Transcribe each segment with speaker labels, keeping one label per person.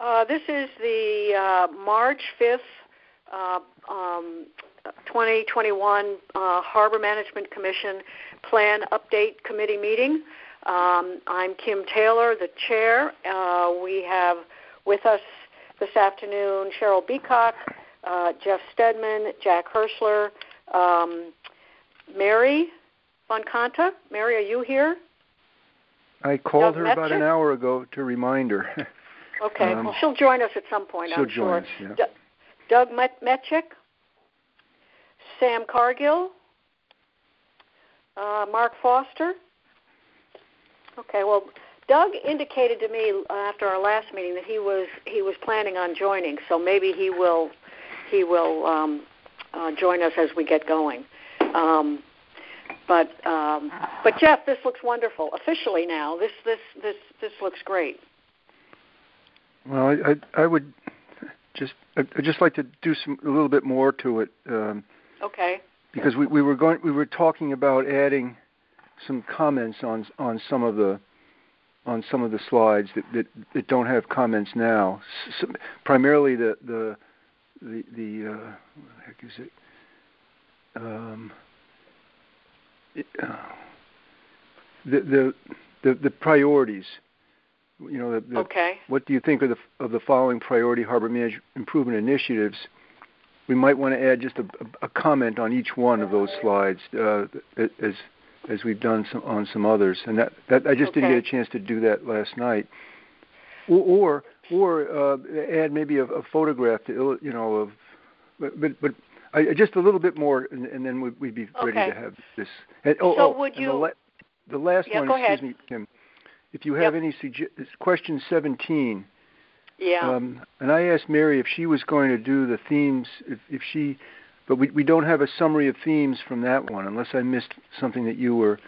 Speaker 1: Uh, this is the uh, March 5th, uh, um, 2021 uh, Harbor Management Commission Plan Update Committee meeting. Um, I'm Kim Taylor, the chair. Uh, we have with us this afternoon Cheryl Beacock, uh, Jeff Stedman, Jack Hirschler, um, Mary Von Kanta. Mary, are you here?
Speaker 2: I called
Speaker 1: Doug
Speaker 2: her about an hour ago to remind her.
Speaker 1: Okay,
Speaker 2: Um,
Speaker 1: well, she'll join us at some point,
Speaker 2: she'll
Speaker 1: I'm sure.
Speaker 2: join us, yeah.
Speaker 1: D- Doug Met- Metchik, Sam Cargill, uh, Mark Foster. Okay, well, Doug indicated to me after our last meeting that he was he was planning on joining, so maybe he will he will um, uh, join us as we get going. Um, but um, but Jeff, this looks wonderful. Officially now, this this this this looks great.
Speaker 2: Well, I, I, I would just I- I'd just like to do some a little bit more to it um,
Speaker 1: Okay.
Speaker 2: because we, we were going we were talking about adding some comments on on some of the on some of the slides that that, that don't have comments now. S- s primarily the the the the uh, what the heck is it? Um, it uh, the, the the the priorities. You know, the, the,
Speaker 1: Okay.
Speaker 2: what do you think of the of the following priority harbor management improvement initiatives? We might want to add just a, a comment on each one of those slides, uh, as as we've done some, on some others, and that, that I just didn't get a chance to do that last night. Or or, or uh, add maybe a, a photograph to you know of, but but, but I, just a little bit more, and, and then we'd, we'd be ready
Speaker 1: Okay.
Speaker 2: to have this. And, oh,
Speaker 1: So
Speaker 2: oh,
Speaker 1: would you-
Speaker 2: The, la- the last
Speaker 1: Yeah,
Speaker 2: one,
Speaker 1: go
Speaker 2: excuse
Speaker 1: ahead.
Speaker 2: me, Kim. If you have
Speaker 1: Yep.
Speaker 2: any sugge- question 17.
Speaker 1: Yeah.
Speaker 2: Um, and I asked Mary if she was going to do the themes, if, if she, but we, we don't have a summary of themes from that one, unless I missed something that you were.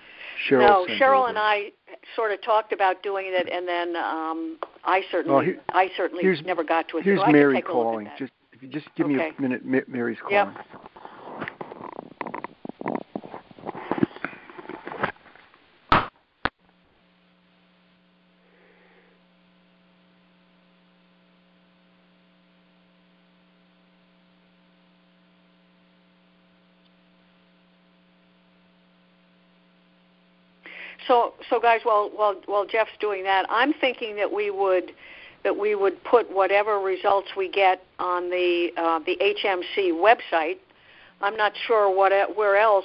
Speaker 2: Cheryl
Speaker 1: no, Cheryl
Speaker 2: over.
Speaker 1: and I sort of talked about doing it, and then um, I certainly,
Speaker 2: here-
Speaker 1: I certainly never got to it.
Speaker 2: Here's
Speaker 1: so I
Speaker 2: Mary
Speaker 1: can take a look at
Speaker 2: calling. Just just give me a minute, Mary's calling.
Speaker 1: So, so guys, while while while Jeff's doing that, I'm thinking that we would that we would put whatever results we get on the uh, the HMC website. I'm not sure what e- where else.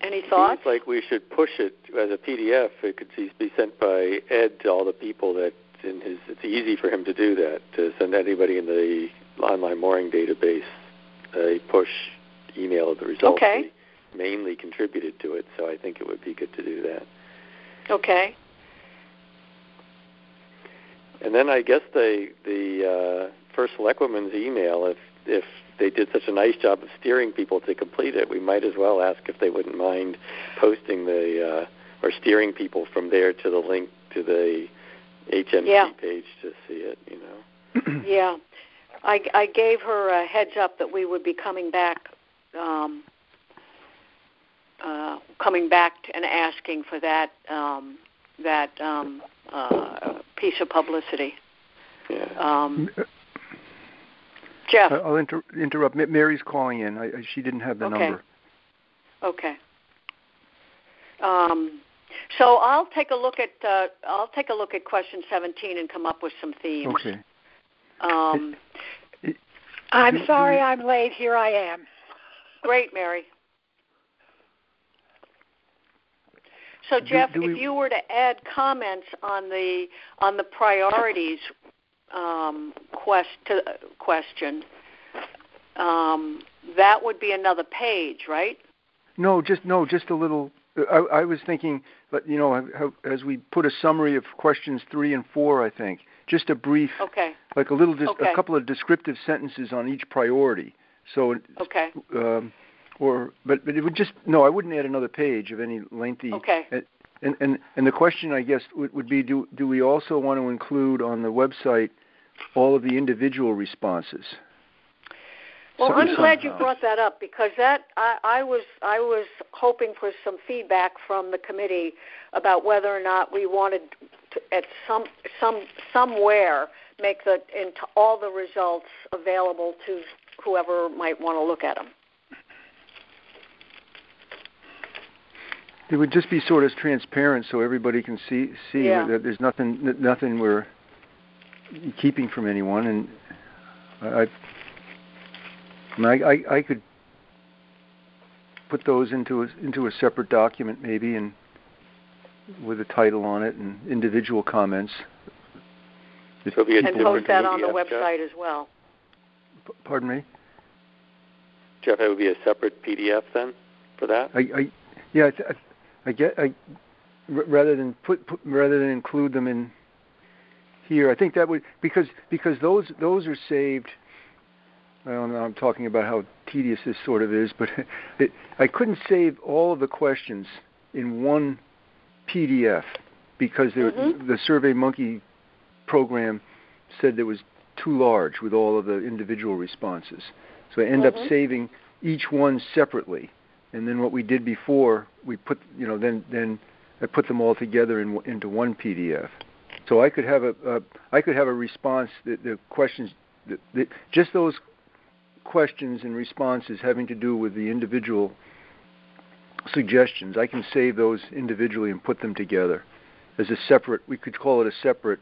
Speaker 1: Any thoughts?
Speaker 3: Seems like we should push it as a PDF. It could be be sent by Ed to all the people that in his. It's easy for him to do that. To send anybody in the online mooring database a push email of the results.
Speaker 1: Okay.
Speaker 3: Mainly contributed to it, so I think it would be good to do that.
Speaker 1: Okay.
Speaker 3: And then I guess the the uh, first selectwoman's email, if if they did such a nice job of steering people to complete it, we might as well ask if they wouldn't mind posting the uh, or steering people from there to the link to the HMC
Speaker 1: Yeah.
Speaker 3: page to see it. You know.
Speaker 1: Yeah, I, I gave her a heads up that we would be coming back, um, uh, coming back and asking for that um, that um, uh, piece of publicity.
Speaker 3: Yeah.
Speaker 1: Um, Jeff,
Speaker 2: I- I'll inter- interrupt. Mary's calling in. I, I, she didn't have the
Speaker 1: Okay.
Speaker 2: number.
Speaker 1: okay. Um, so I'll take a look at uh, I'll take a look at question 17 and come up with some themes.
Speaker 2: Okay.
Speaker 1: Um,
Speaker 4: I'm
Speaker 2: Do-
Speaker 4: sorry
Speaker 2: do-
Speaker 4: I'm late. Here I am.
Speaker 1: Great, Mary. So Jeff,
Speaker 2: do
Speaker 1: if
Speaker 2: we-
Speaker 1: you were to add comments on the on the priorities um, quest to, question, um, that would be another page, right?
Speaker 2: No, just no, just a little. I, I was thinking, but you know, how, as we put a summary of questions three and four, I think just a brief,
Speaker 1: Okay.
Speaker 2: like a little, dis-
Speaker 1: Okay.
Speaker 2: a couple of descriptive sentences on each priority. So,
Speaker 1: Okay.
Speaker 2: um, or but but it would just no, I wouldn't add another page of any lengthy.
Speaker 1: Okay.
Speaker 2: Uh, and and and the question, I guess, would, would be: Do do we also want to include on the website all of the individual responses?
Speaker 1: Well, I'm glad you brought that up because that I, I was I was hoping for some feedback from the committee about whether or not we wanted to, at some some somewhere make the into all the results available to whoever might want to look at them.
Speaker 2: It would just be sort of transparent, so everybody can see see
Speaker 1: Yeah.
Speaker 2: that there's nothing nothing we're keeping from anyone, and I, I, I, I could put those into a, into a separate document maybe, and with a title on it and individual comments.
Speaker 3: So it'll be a
Speaker 1: and post that on the
Speaker 3: PDF, Jeff?
Speaker 1: website as well.
Speaker 2: P- Pardon me.
Speaker 3: Jeff, it would be a separate PDF then for that.
Speaker 2: I, I yeah, I, th- I get I r- rather than put, put rather than include them in here. I think that would because because those those are saved. I don't know. I'm talking about how tedious this sort of is, but it, I couldn't save all of the questions in one PDF because there,
Speaker 1: Mhm.
Speaker 2: the Survey Monkey program said it was too large with all of the individual responses. So I end up
Speaker 1: Mhm.
Speaker 2: saving each one separately, and then what we did before, we put you know then then I put them all together in, into one PDF. So I could have a, a I could have a response that the questions that, that just those questions and responses having to do with the individual suggestions. I can save those individually and put them together as a separate. We could call it a separate.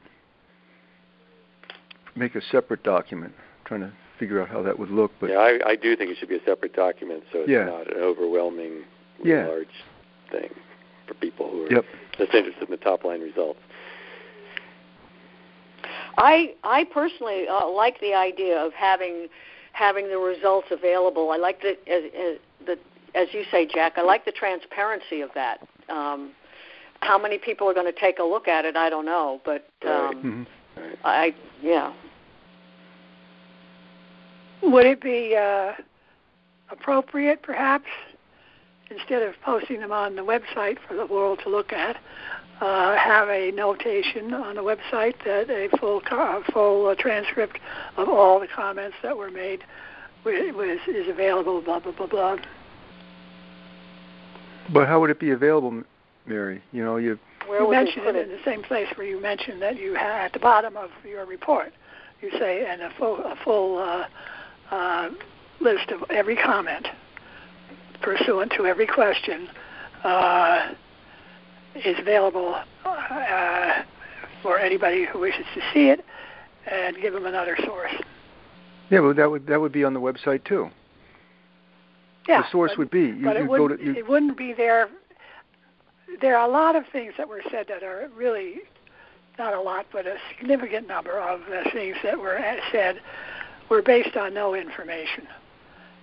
Speaker 2: Make a separate document. I'm trying to figure out how that would look, but
Speaker 3: yeah, I, I do think it should be a separate document, so it's
Speaker 2: Yeah.
Speaker 3: not an overwhelming,
Speaker 2: Yeah.
Speaker 3: large thing for people who are
Speaker 2: Yep.
Speaker 3: just interested in the top line results.
Speaker 1: I I personally uh, like the idea of having having the results available. I like the as, as the as you say, Jack. I like the transparency of that. Um, how many people are going to take a look at it? I don't know, but
Speaker 3: Right.
Speaker 1: um,
Speaker 2: Mhm.
Speaker 1: I yeah.
Speaker 4: Would it be uh, appropriate, perhaps, instead of posting them on the website for the world to look at, uh, have a notation on the website that a full co- full uh, transcript of all the comments that were made wi- was is available. Blah blah blah blah.
Speaker 2: but how would it be available, Mary? You know, you
Speaker 1: Where
Speaker 4: you
Speaker 1: would we
Speaker 4: mentioned
Speaker 1: put
Speaker 4: it in the same place where you mentioned that you had at the bottom of your report. You say, and a full, a full uh, uh, list of every comment pursuant to every question uh, is available uh, for anybody who wishes to see it, and give them another source.
Speaker 2: yeah, well, that would that would be on the website too.
Speaker 4: Yeah,
Speaker 2: the source
Speaker 4: but,
Speaker 2: would be you,
Speaker 4: but it
Speaker 2: go
Speaker 4: wouldn't,
Speaker 2: to you,
Speaker 4: it wouldn't be there. There are a lot of things that were said that are really not a lot, but a significant number of the things that were said were based on no information,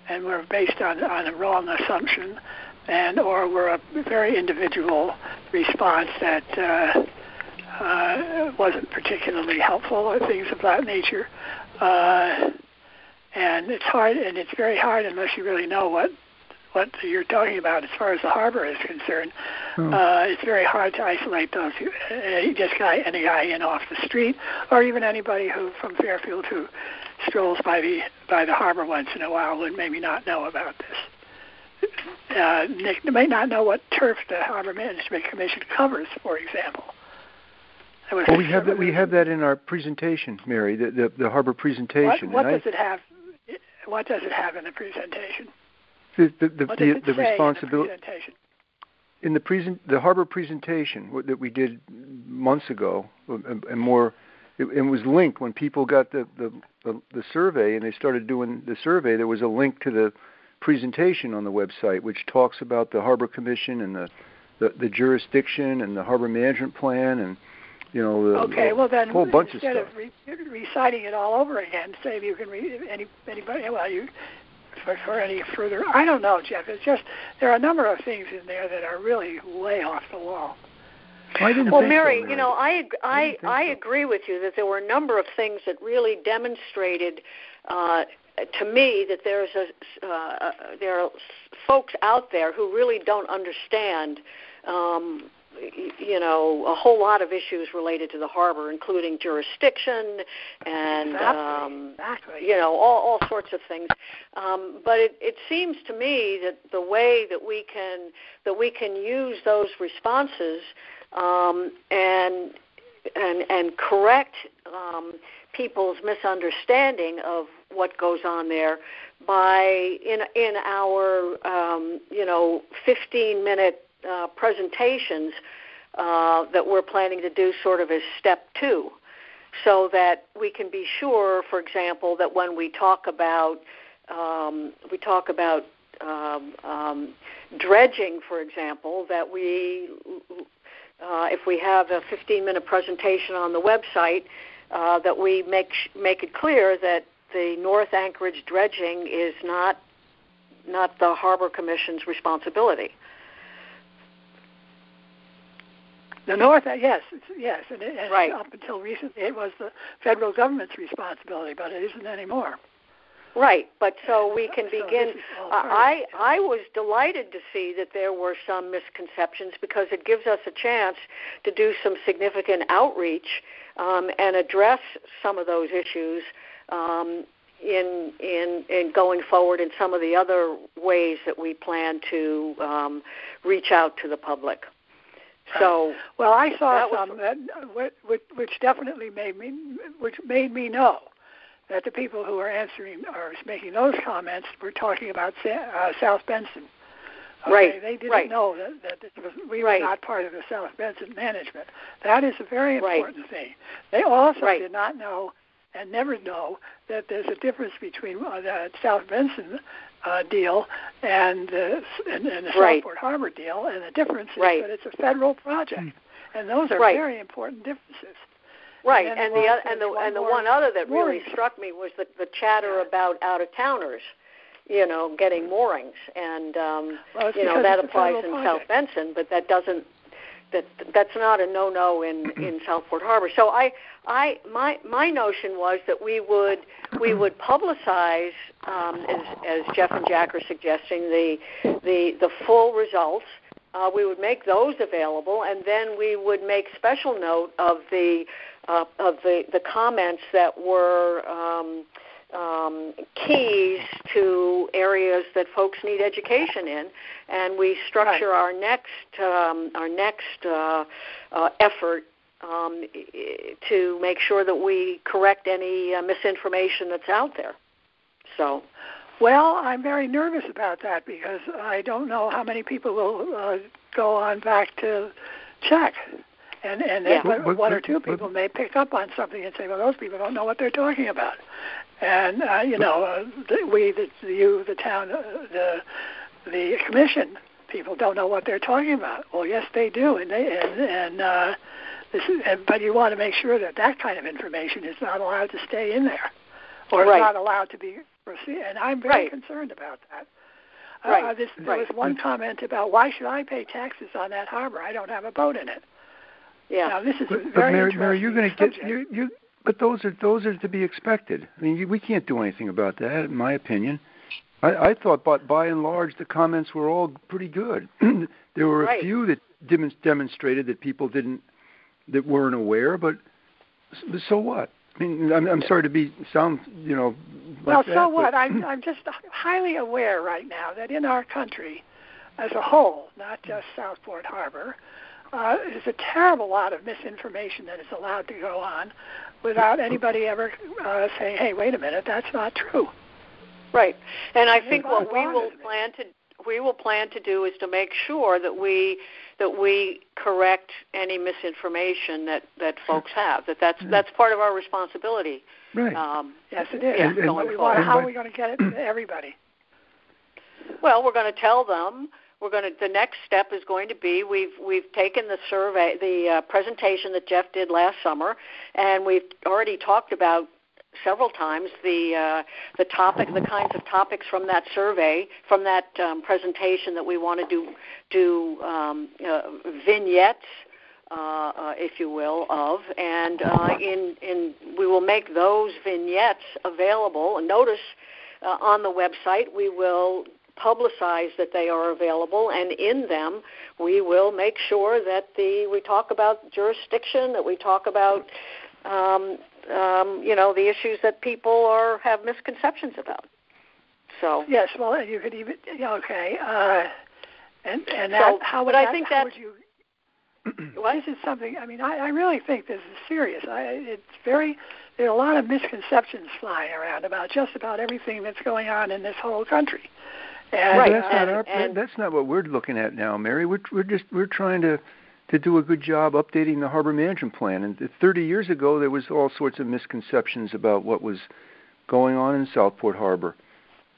Speaker 4: and were based on on a wrong assumption, and or were a very individual response that uh, uh, wasn't particularly helpful, or things of that nature. Uh, and it's hard, and it's very hard unless you really know what what you're talking about as far as the harbor is concerned.
Speaker 2: Oh.
Speaker 4: Uh, it's very hard to isolate those who, uh, just guy, any guy in off the street, or even anybody who from Fairfield who strolls by the by the harbor once in a while would maybe not know about this. Uh, Nick may not know what turf the Harbor Management Commission covers, for example. A-
Speaker 2: we have that. We have that in our presentation, Mary. The the, the harbor presentation.
Speaker 4: what
Speaker 2: and
Speaker 4: does it have? What does it have in the presentation?
Speaker 2: The the the,
Speaker 4: What
Speaker 2: the, the
Speaker 4: say
Speaker 2: responsibility
Speaker 4: in the presentation?
Speaker 2: in the present the harbor presentation that we did months ago and, and more. It, it was linked when people got the, the the the survey and they started doing the survey. There was a link to the presentation on the website which talks about the harbor commission and the the, the jurisdiction and the harbor management plan and you know the
Speaker 4: Okay, well then,
Speaker 2: whole bunch of
Speaker 4: instead
Speaker 2: stuff.
Speaker 4: of, re- reciting it all over again, say if you can read any anybody. Well, you for, for any further. I don't know, Jeff. It's just there are a number of things in there that are really way off the wall.
Speaker 1: Well,
Speaker 2: think so,
Speaker 1: Mary,
Speaker 2: Mary.
Speaker 1: you know, I
Speaker 2: I
Speaker 1: I I
Speaker 2: so.
Speaker 1: agree with you that there were a number of things that really demonstrated uh, to me that there's a uh, there are folks out there who really don't understand. Um, you know, a whole lot of issues related to the harbor, including jurisdiction and
Speaker 4: Exactly.
Speaker 1: um,
Speaker 4: Exactly.
Speaker 1: you know all, all sorts of things um, but it, it seems to me that the way that we can that we can use those responses um, and and and correct um, people's misunderstanding of what goes on there by in in our um, you know 15 minute uh, presentations uh, that we're planning to do sort of as step two so that we can be sure for example that when we talk about um, we talk about um, um, dredging for example that we uh, if we have a 15 minute presentation on the website uh, that we make make it clear that the North Anchorage dredging is not not the Harbor Commission's responsibility.
Speaker 4: The North, uh, yes, yes, and, it, and
Speaker 1: right.
Speaker 4: up until recently it was the federal government's responsibility, but it isn't anymore.
Speaker 1: Right, but so we can begin.
Speaker 4: Uh,
Speaker 1: I I was delighted to see that there were some misconceptions because it gives us a chance to do some significant outreach um, and address some of those issues um, in in in going forward in some of the other ways that we plan to um, reach out to the public. So
Speaker 4: well, I saw
Speaker 1: that
Speaker 4: some that which, which definitely made me which made me know that the people who were answering or making those comments were talking about uh, South Benson. Okay?
Speaker 1: Right.
Speaker 4: They didn't
Speaker 1: right.
Speaker 4: know that, that was, we
Speaker 1: right.
Speaker 4: were not part of the South Benson management. That is a very
Speaker 1: right.
Speaker 4: important thing. They also
Speaker 1: right.
Speaker 4: did not know and never know that there's a difference between uh, the South Benson uh, deal and, uh, and, and the
Speaker 1: right.
Speaker 4: Southport Harbor deal, and the difference is
Speaker 1: right.
Speaker 4: that it's a federal project,
Speaker 2: Mm.
Speaker 4: and those are
Speaker 1: right.
Speaker 4: very important differences.
Speaker 1: Right,
Speaker 4: and,
Speaker 1: and
Speaker 4: the
Speaker 1: other, and the and the one other that really struck me was the the chatter about out of towners, you know, getting moorings, and um,
Speaker 4: well,
Speaker 1: you know that applies in
Speaker 4: project.
Speaker 1: South Benson, but that doesn't that that's not a no no in in Southport Harbor. So I I my my notion was that we would we would publicize um, as as Jeff and Jack are suggesting the the the full results. Uh, we would make those available, and then we would make special note of the uh, of the the comments that were. Um, um, keys to areas that folks need education in, and we structure
Speaker 4: right.
Speaker 1: our next um, our next uh, uh, effort um, to make sure that we correct any uh, misinformation that's out there. So.
Speaker 4: Well, I'm very nervous about that because I don't know how many people will uh, go on back to check. And and
Speaker 1: yeah.
Speaker 4: then one or two people may pick up on something and say, "Well, those people don't know what they're talking about." And uh, you know, uh, the, we, the, you, the town, uh, the the commission people don't know what they're talking about. Well, yes, they do, and they and and uh, this is, and, but you want to make sure that that kind of information is not allowed to stay in there, or
Speaker 1: right.
Speaker 4: not allowed to be proceed. And I'm very
Speaker 1: right.
Speaker 4: concerned about that.
Speaker 1: Right.
Speaker 4: Uh, this, there
Speaker 1: right.
Speaker 4: was one comment about why should I pay taxes on that harbor? I don't have a boat in it.
Speaker 1: Yeah.
Speaker 4: Now this is
Speaker 2: but,
Speaker 4: a
Speaker 2: but
Speaker 4: very
Speaker 2: Mary,
Speaker 4: interesting
Speaker 2: Mary, you're going to get you you. But those are those are to be expected. I mean, you, we can't do anything about that, in my opinion. I, I thought, but by and large, the comments were all pretty good. there were
Speaker 1: right.
Speaker 2: a few that dem- demonstrated that people didn't that weren't aware, but so what? I mean, I'm, I'm sorry to be sound, you know.
Speaker 4: Well, so
Speaker 2: that,
Speaker 4: what? I'm I'm just highly aware right now that in our country, as a whole, not just Southport Harbor, uh, there's a terrible lot of misinformation that is allowed to go on without anybody ever uh, saying, "Hey, wait a minute, that's not true."
Speaker 1: Right, and I think what we will plan to we will plan to do is to make sure that we that we correct any misinformation that that folks have. That that's that's part of our responsibility.
Speaker 2: right.
Speaker 1: Um,
Speaker 4: Yes, it is.
Speaker 1: Yeah,
Speaker 2: And- and-
Speaker 4: want, how are we going to get it to everybody?
Speaker 1: Well, we're going to tell them. We're going to. The next step is going to be we've we've taken the survey, the uh, presentation that Jeff did last summer, and we've already talked about several times the uh, the topic, the kinds of topics from that survey, from that um, presentation that we want to do do um, uh, vignettes. Uh, uh, if you will, of, and uh, in in we will make those vignettes available. And notice uh, on the website we will publicize that they are available, and in them we will make sure that the we talk about jurisdiction, that we talk about um, um, you know the issues that people are have misconceptions about. So
Speaker 4: Yes, well, you could even yeah, okay, uh, and and that
Speaker 1: So,
Speaker 4: how
Speaker 1: but
Speaker 4: would
Speaker 1: I
Speaker 4: that,
Speaker 1: think that-
Speaker 4: would you Well, this is something. I mean, I, I really think this is serious. I, it's very. There are a lot of misconceptions flying around about just about everything that's going on in this whole country. And,
Speaker 1: Right,
Speaker 2: That's
Speaker 4: uh,
Speaker 2: not our.
Speaker 1: and-
Speaker 2: that's not what we're looking at now, Mary. We're we're just we're trying to to do a good job updating the harbor management plan. And 30 years ago, there was all sorts of misconceptions about what was going on in Southport Harbor.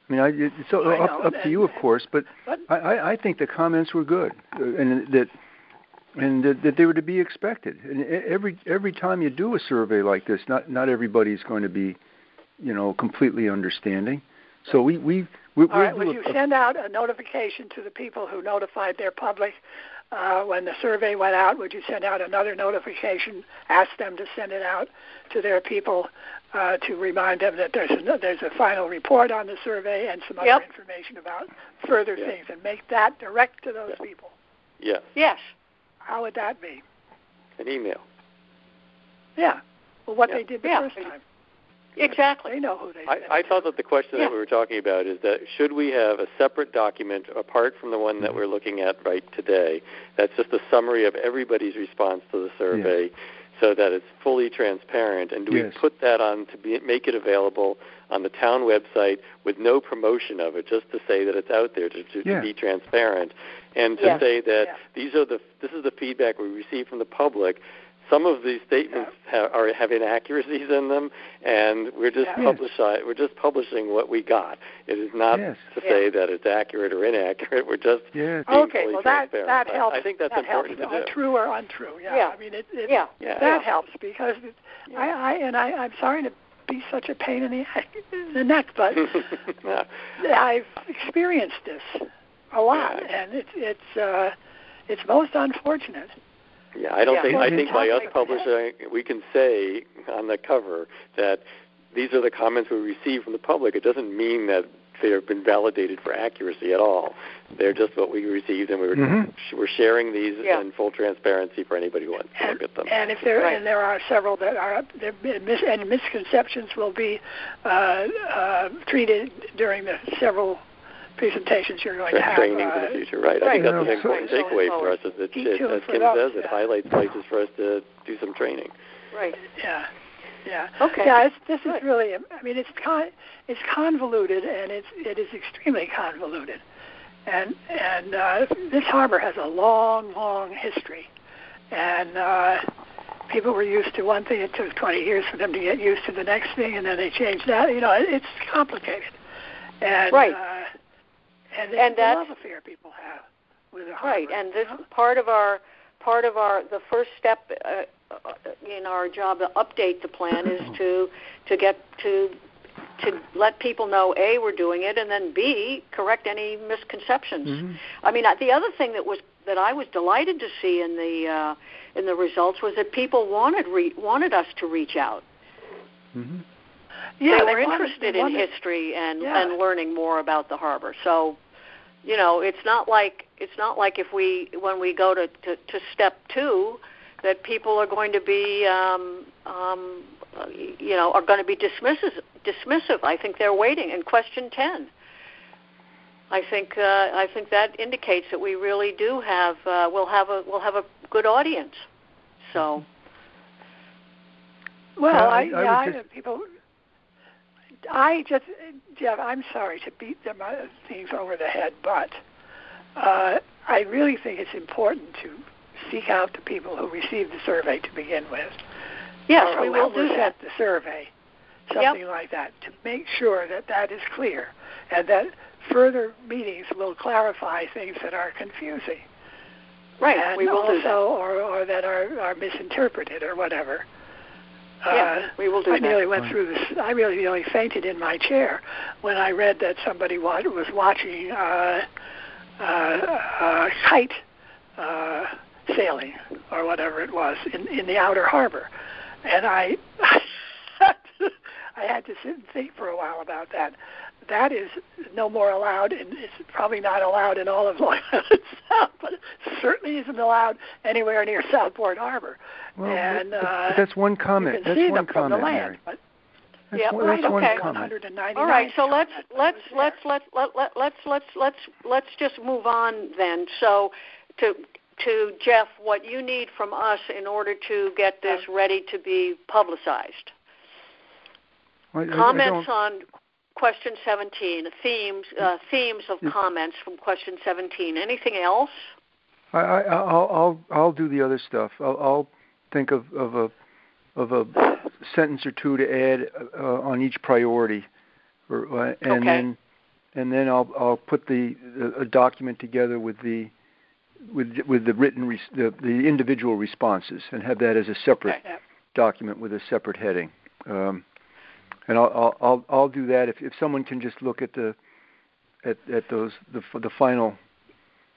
Speaker 2: I mean, I, it's
Speaker 4: I
Speaker 2: up, up to you, of course, but
Speaker 4: but
Speaker 2: I, I, think the comments were good, uh, and that and that, that they were to be expected. And every every time you do a survey like this, not not everybody's going to be, you know, completely understanding. So we we we
Speaker 4: all right, would you
Speaker 2: a,
Speaker 4: send out a notification to the people who notified their public uh, when the survey went out? Would you send out another notification? Ask them to send it out to their people uh, to remind them that there's a, there's a final report on the survey and some
Speaker 1: Yep.
Speaker 4: other information about further
Speaker 3: Yeah.
Speaker 4: things, and make that direct to those
Speaker 3: Yeah.
Speaker 4: people.
Speaker 3: Yes,
Speaker 1: Yes.
Speaker 4: How would that be?
Speaker 3: an email.
Speaker 4: Yeah. Well, what
Speaker 3: Yeah.
Speaker 4: they did the
Speaker 1: Yeah.
Speaker 4: first time.
Speaker 1: Exactly.
Speaker 4: They know who they.
Speaker 3: I, I thought that the question
Speaker 1: Yeah.
Speaker 3: that we were talking about is that should we have a separate document apart from the one that
Speaker 2: Mm-hmm.
Speaker 3: we're looking at right today? That's just a summary of everybody's response to the survey, so that it's fully transparent. And do
Speaker 2: Yes.
Speaker 3: we put that on to be, make it available on the town website with no promotion of it, just to say that it's out there to, to,
Speaker 2: Yeah.
Speaker 3: to be transparent, and to
Speaker 1: Yes.
Speaker 3: say that
Speaker 4: Yeah.
Speaker 3: these are the this is the feedback we receive from the public. Some of these statements ha- are have inaccuracies in them, and we're just
Speaker 4: Yeah.
Speaker 2: Yes.
Speaker 3: publishi- we're just publishing what we got. It is not
Speaker 2: Yes.
Speaker 3: to
Speaker 1: Yeah.
Speaker 3: say that it's accurate or inaccurate. We're just
Speaker 2: yeah.
Speaker 3: being
Speaker 4: Okay, well that that helps.
Speaker 3: I, think that's
Speaker 4: that
Speaker 3: important
Speaker 4: helps,
Speaker 3: to
Speaker 4: uh,
Speaker 3: do.
Speaker 4: True or untrue? Yeah.
Speaker 1: Yeah.
Speaker 4: I mean, it, it
Speaker 1: Yeah.
Speaker 3: Yeah.
Speaker 4: that
Speaker 1: Yeah.
Speaker 4: helps because
Speaker 3: Yeah.
Speaker 4: I, I and I, I'm sorry to be such a pain in the in the neck, but
Speaker 3: yeah.
Speaker 4: I've experienced this a lot,
Speaker 3: Yeah.
Speaker 4: and it's it's uh, it's most unfortunate.
Speaker 3: Yeah, I don't
Speaker 1: Yeah.
Speaker 3: think
Speaker 4: Well,
Speaker 3: I think by us
Speaker 4: topic-
Speaker 3: publishing, we can say on the cover that these are the comments we received from the public. It doesn't mean that they have been validated for accuracy at all. They're just what we received, and we were
Speaker 2: Mhm.
Speaker 3: sh- we're sharing these
Speaker 1: Yeah.
Speaker 3: in full transparency for anybody who wants to
Speaker 4: And,
Speaker 3: look at them.
Speaker 4: and if there
Speaker 1: Right.
Speaker 4: and there are several that are there mis, and misconceptions will be uh, uh, treated during the several presentations you're going to have.
Speaker 3: training
Speaker 4: uh,
Speaker 3: for the future, right? I think that's an important
Speaker 1: so-
Speaker 3: takeaway for us. Is it, it, as Kim
Speaker 4: those,
Speaker 3: says, it
Speaker 4: yeah.
Speaker 3: highlights places for us to do some training.
Speaker 1: Right.
Speaker 4: Yeah, yeah.
Speaker 1: Okay.
Speaker 4: Yeah, it's, this is really. I mean, it's con, it's convoluted, and it's it is extremely convoluted, and and uh, this harbor has a long, long history, and uh, people were used to one thing. It took 20 years for them to get used to the next thing, and then they changed that. You know, it, it's complicated, and
Speaker 1: Right.
Speaker 4: uh, and,
Speaker 1: And
Speaker 4: the
Speaker 1: that's-
Speaker 4: love affair people have with.
Speaker 1: Right, and this
Speaker 4: know?
Speaker 1: part of our part of our the first step uh, uh, in our job to update the plan is to to get to to let people know a we're doing it and then b correct any misconceptions.
Speaker 2: Mhm.
Speaker 1: I mean, the other thing that was that I was delighted to see in the uh, in the results was that people wanted re- wanted us to reach out.
Speaker 2: Mhm.
Speaker 4: yeah,
Speaker 1: they were interested in
Speaker 4: wanted-
Speaker 1: history and
Speaker 4: Yeah.
Speaker 1: and learning more about the harbor. So, you know, it's not like it's not like if we when we go to to, to step two that people are going to be um, um, uh, you know are going to be dismissive dismissive. I think they're waiting. And question ten. I think uh, I think that indicates that we really do have uh, we'll have a we'll have a good audience. So
Speaker 4: Well,
Speaker 2: Yeah,
Speaker 4: I,
Speaker 2: I- I
Speaker 4: yeah,
Speaker 2: would
Speaker 4: I,
Speaker 2: just-
Speaker 4: people. I just, Jeff. I'm sorry to beat them uh, things over the head, but uh, I really think it's important to seek out the people who received the survey to begin with.
Speaker 1: yes,
Speaker 4: or
Speaker 1: we will do that.
Speaker 4: the survey, something like that, to make sure that that is clear, and that further meetings will clarify things that are confusing.
Speaker 1: Right,
Speaker 4: and
Speaker 1: we will
Speaker 4: also,
Speaker 1: do that.
Speaker 4: or or that are are misinterpreted or whatever.
Speaker 1: Yeah,
Speaker 4: Uh,
Speaker 1: we will do
Speaker 4: I
Speaker 1: that.
Speaker 4: nearly went through this. I really nearly fainted in my chair when I read that somebody wa- was watching uh, uh, uh, kite uh, sailing or whatever it was in, in the outer harbor, and I I had to sit and think for a while about that. That is no more allowed, and it's probably not allowed in all of Long Island Sound, but it certainly isn't allowed anywhere near Southport Harbor.
Speaker 2: Well,
Speaker 4: and uh,
Speaker 2: that's one comment.
Speaker 4: you can
Speaker 2: That's
Speaker 4: see
Speaker 2: one
Speaker 4: them from
Speaker 2: comment,
Speaker 4: the land,
Speaker 2: Mary.
Speaker 4: but
Speaker 2: That's
Speaker 1: Yeah,
Speaker 2: one,
Speaker 1: right,
Speaker 2: that's one
Speaker 1: okay.
Speaker 2: comment.
Speaker 4: 199
Speaker 1: All right, so let's
Speaker 4: that was
Speaker 1: let's let's let let let let's let's let's let's just move on then. So to to Jeff what you need from us in order to get this ready to be publicized.
Speaker 2: I, I- I
Speaker 1: comments
Speaker 2: don't-
Speaker 1: on question 17, themes uh, themes of comments from question 17. Anything else?
Speaker 2: I, I, I'll, I'll, I'll do the other stuff. I'll, I'll think of, of a, of a sentence or two to add uh, on each priority, or, uh, and
Speaker 1: Okay.
Speaker 2: then, and then I'll, I'll put the a document together with the, with with the written res- the, the individual responses, and have that as a separate
Speaker 1: Okay.
Speaker 2: document with a separate heading. Um, and I'll, I'll, I'll, I'll do that if, if someone can just look at the, at, at those the, f- the final,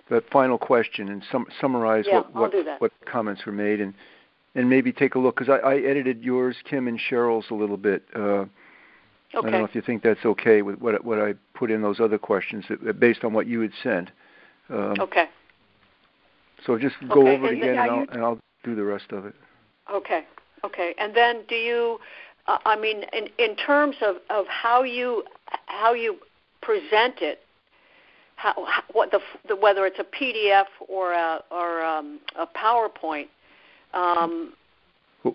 Speaker 2: the final question and sum, summarize
Speaker 1: Yeah,
Speaker 2: what what, what comments were made and and maybe take a look because I, I edited yours, Kim and Cheryl's a little bit. Uh, I don't know if you think that's okay with what what I put in those other questions that, based on what you had sent. Um,
Speaker 1: Okay.
Speaker 2: So just go
Speaker 1: Okay,
Speaker 2: over it again, and I'll,
Speaker 4: you-
Speaker 2: and I'll do the rest of it.
Speaker 1: Okay. Okay. And then do you uh, I mean in in terms of of how you how you present it how, how what the, the whether it's a PDF or a or um, a PowerPoint um,
Speaker 2: Well,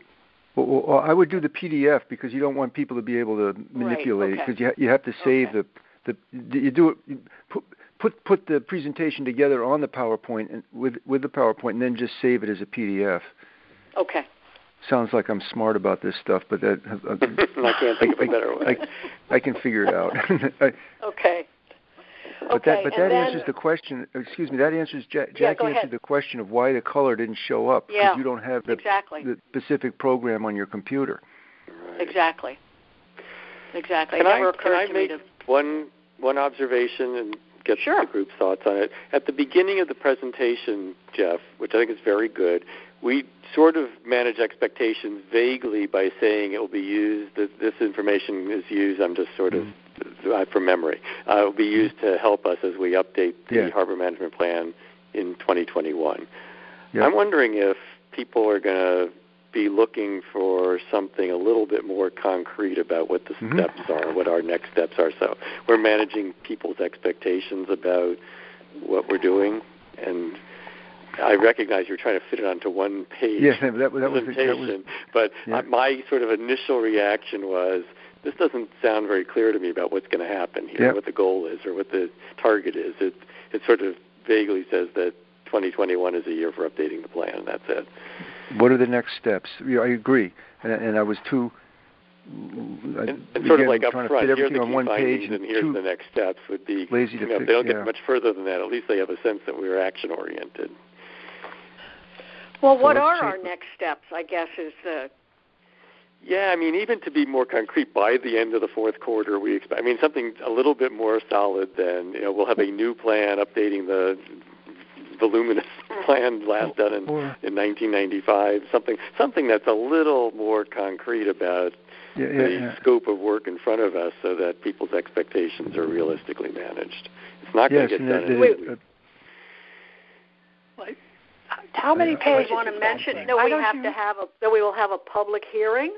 Speaker 2: well, I would do the PDF because you don't want people to be able to manipulate it
Speaker 1: okay.
Speaker 2: because you ha- you have to save
Speaker 1: Okay.
Speaker 2: the the you do it you put put put the presentation together on the PowerPoint and with with the PowerPoint and then just save it as a PDF.
Speaker 1: okay.
Speaker 2: Sounds like I'm smart about this stuff, but that uh,
Speaker 3: I can't think of a better way.
Speaker 2: I, I can figure it out. I,
Speaker 1: Okay.
Speaker 2: but
Speaker 1: okay.
Speaker 2: that but that
Speaker 1: then,
Speaker 2: answers the question. Excuse me. That answers Jack,
Speaker 1: Yeah,
Speaker 2: Jack answered
Speaker 1: ahead.
Speaker 2: the question of why the color didn't show up because
Speaker 1: Yeah,
Speaker 2: you don't have the,
Speaker 1: exactly.
Speaker 2: the specific program on your computer.
Speaker 1: Exactly. Exactly.
Speaker 3: Can
Speaker 1: it never
Speaker 3: I,
Speaker 1: occurred
Speaker 3: can I
Speaker 1: to
Speaker 3: make
Speaker 1: to.
Speaker 3: one one observation and get
Speaker 1: Sure.
Speaker 3: the group's thoughts on it? At the beginning of the presentation, Jeff, which I think is very good, we sort of manage expectations vaguely by saying it will be used. That this information is used. I'm just sort of uh, from memory. Uh, it will be used to help us as we update the
Speaker 2: Yeah.
Speaker 3: harbor management plan in 2021.
Speaker 2: Yep.
Speaker 3: I'm wondering if people are going to be looking for something a little bit more concrete about what the
Speaker 2: Mhm.
Speaker 3: steps are, what our next steps are. So we're managing people's expectations about what we're doing, and I recognize you're trying to fit it onto one page
Speaker 2: Yeah, that, that was that was
Speaker 3: but
Speaker 2: yeah.
Speaker 3: my sort of initial reaction was this doesn't sound very clear to me about what's going to happen here, what the goal is, or what the target is. It it sort of vaguely says that 2021 is a year for updating the plan, and that's it.
Speaker 2: what are the next steps? Yeah, I agree, and, and I was too. I,
Speaker 3: And, and sort of like up
Speaker 2: trying
Speaker 3: front,
Speaker 2: to fit
Speaker 3: here's
Speaker 2: everything
Speaker 3: the
Speaker 2: on one page
Speaker 3: and here's the next steps would be
Speaker 2: lazy to
Speaker 3: you know, if
Speaker 2: fix-
Speaker 3: they don't
Speaker 2: yeah.
Speaker 3: get much further than that, at least they have a sense that we're action oriented.
Speaker 1: Well, what
Speaker 2: let's
Speaker 1: are our next steps? I guess is the
Speaker 3: Yeah, I mean, even to be more concrete, by the end of the fourth quarter, we expect. I mean, something a little bit more solid than you know. We'll have a new plan updating the voluminous plan last done in, in 1995. Something something that's a little more concrete about
Speaker 2: yeah, yeah,
Speaker 3: the
Speaker 2: yeah.
Speaker 3: scope of work in front of us, so that people's expectations are realistically managed. It's not going to get done.
Speaker 2: that-
Speaker 3: in
Speaker 2: that
Speaker 3: a week.
Speaker 4: Like, how many
Speaker 2: I- I-
Speaker 4: pages?
Speaker 1: we want to mention
Speaker 4: that
Speaker 1: that we
Speaker 4: don't
Speaker 1: have to have a that we will have a public hearing.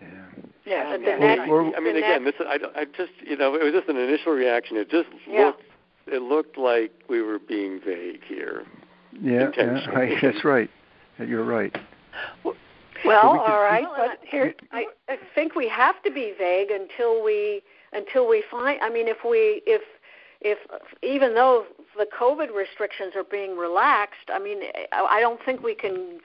Speaker 2: yeah.
Speaker 4: Yeah,
Speaker 1: the
Speaker 4: yeah.
Speaker 1: next-
Speaker 2: Or-
Speaker 3: I mean,
Speaker 1: the
Speaker 3: again, this I, I just you know it was just an initial reaction. It just
Speaker 1: Yeah.
Speaker 3: looked it looked like we were being vague here.
Speaker 2: yeah, yeah,
Speaker 3: intentionally.
Speaker 2: I, that's right. You're right.
Speaker 4: Well,
Speaker 2: we
Speaker 4: all right,
Speaker 1: Well,
Speaker 4: but here,
Speaker 1: I, I think we have to be vague until we until we find. I mean, if we if if even though the COVID restrictions are being relaxed, I mean, I, I don't think we can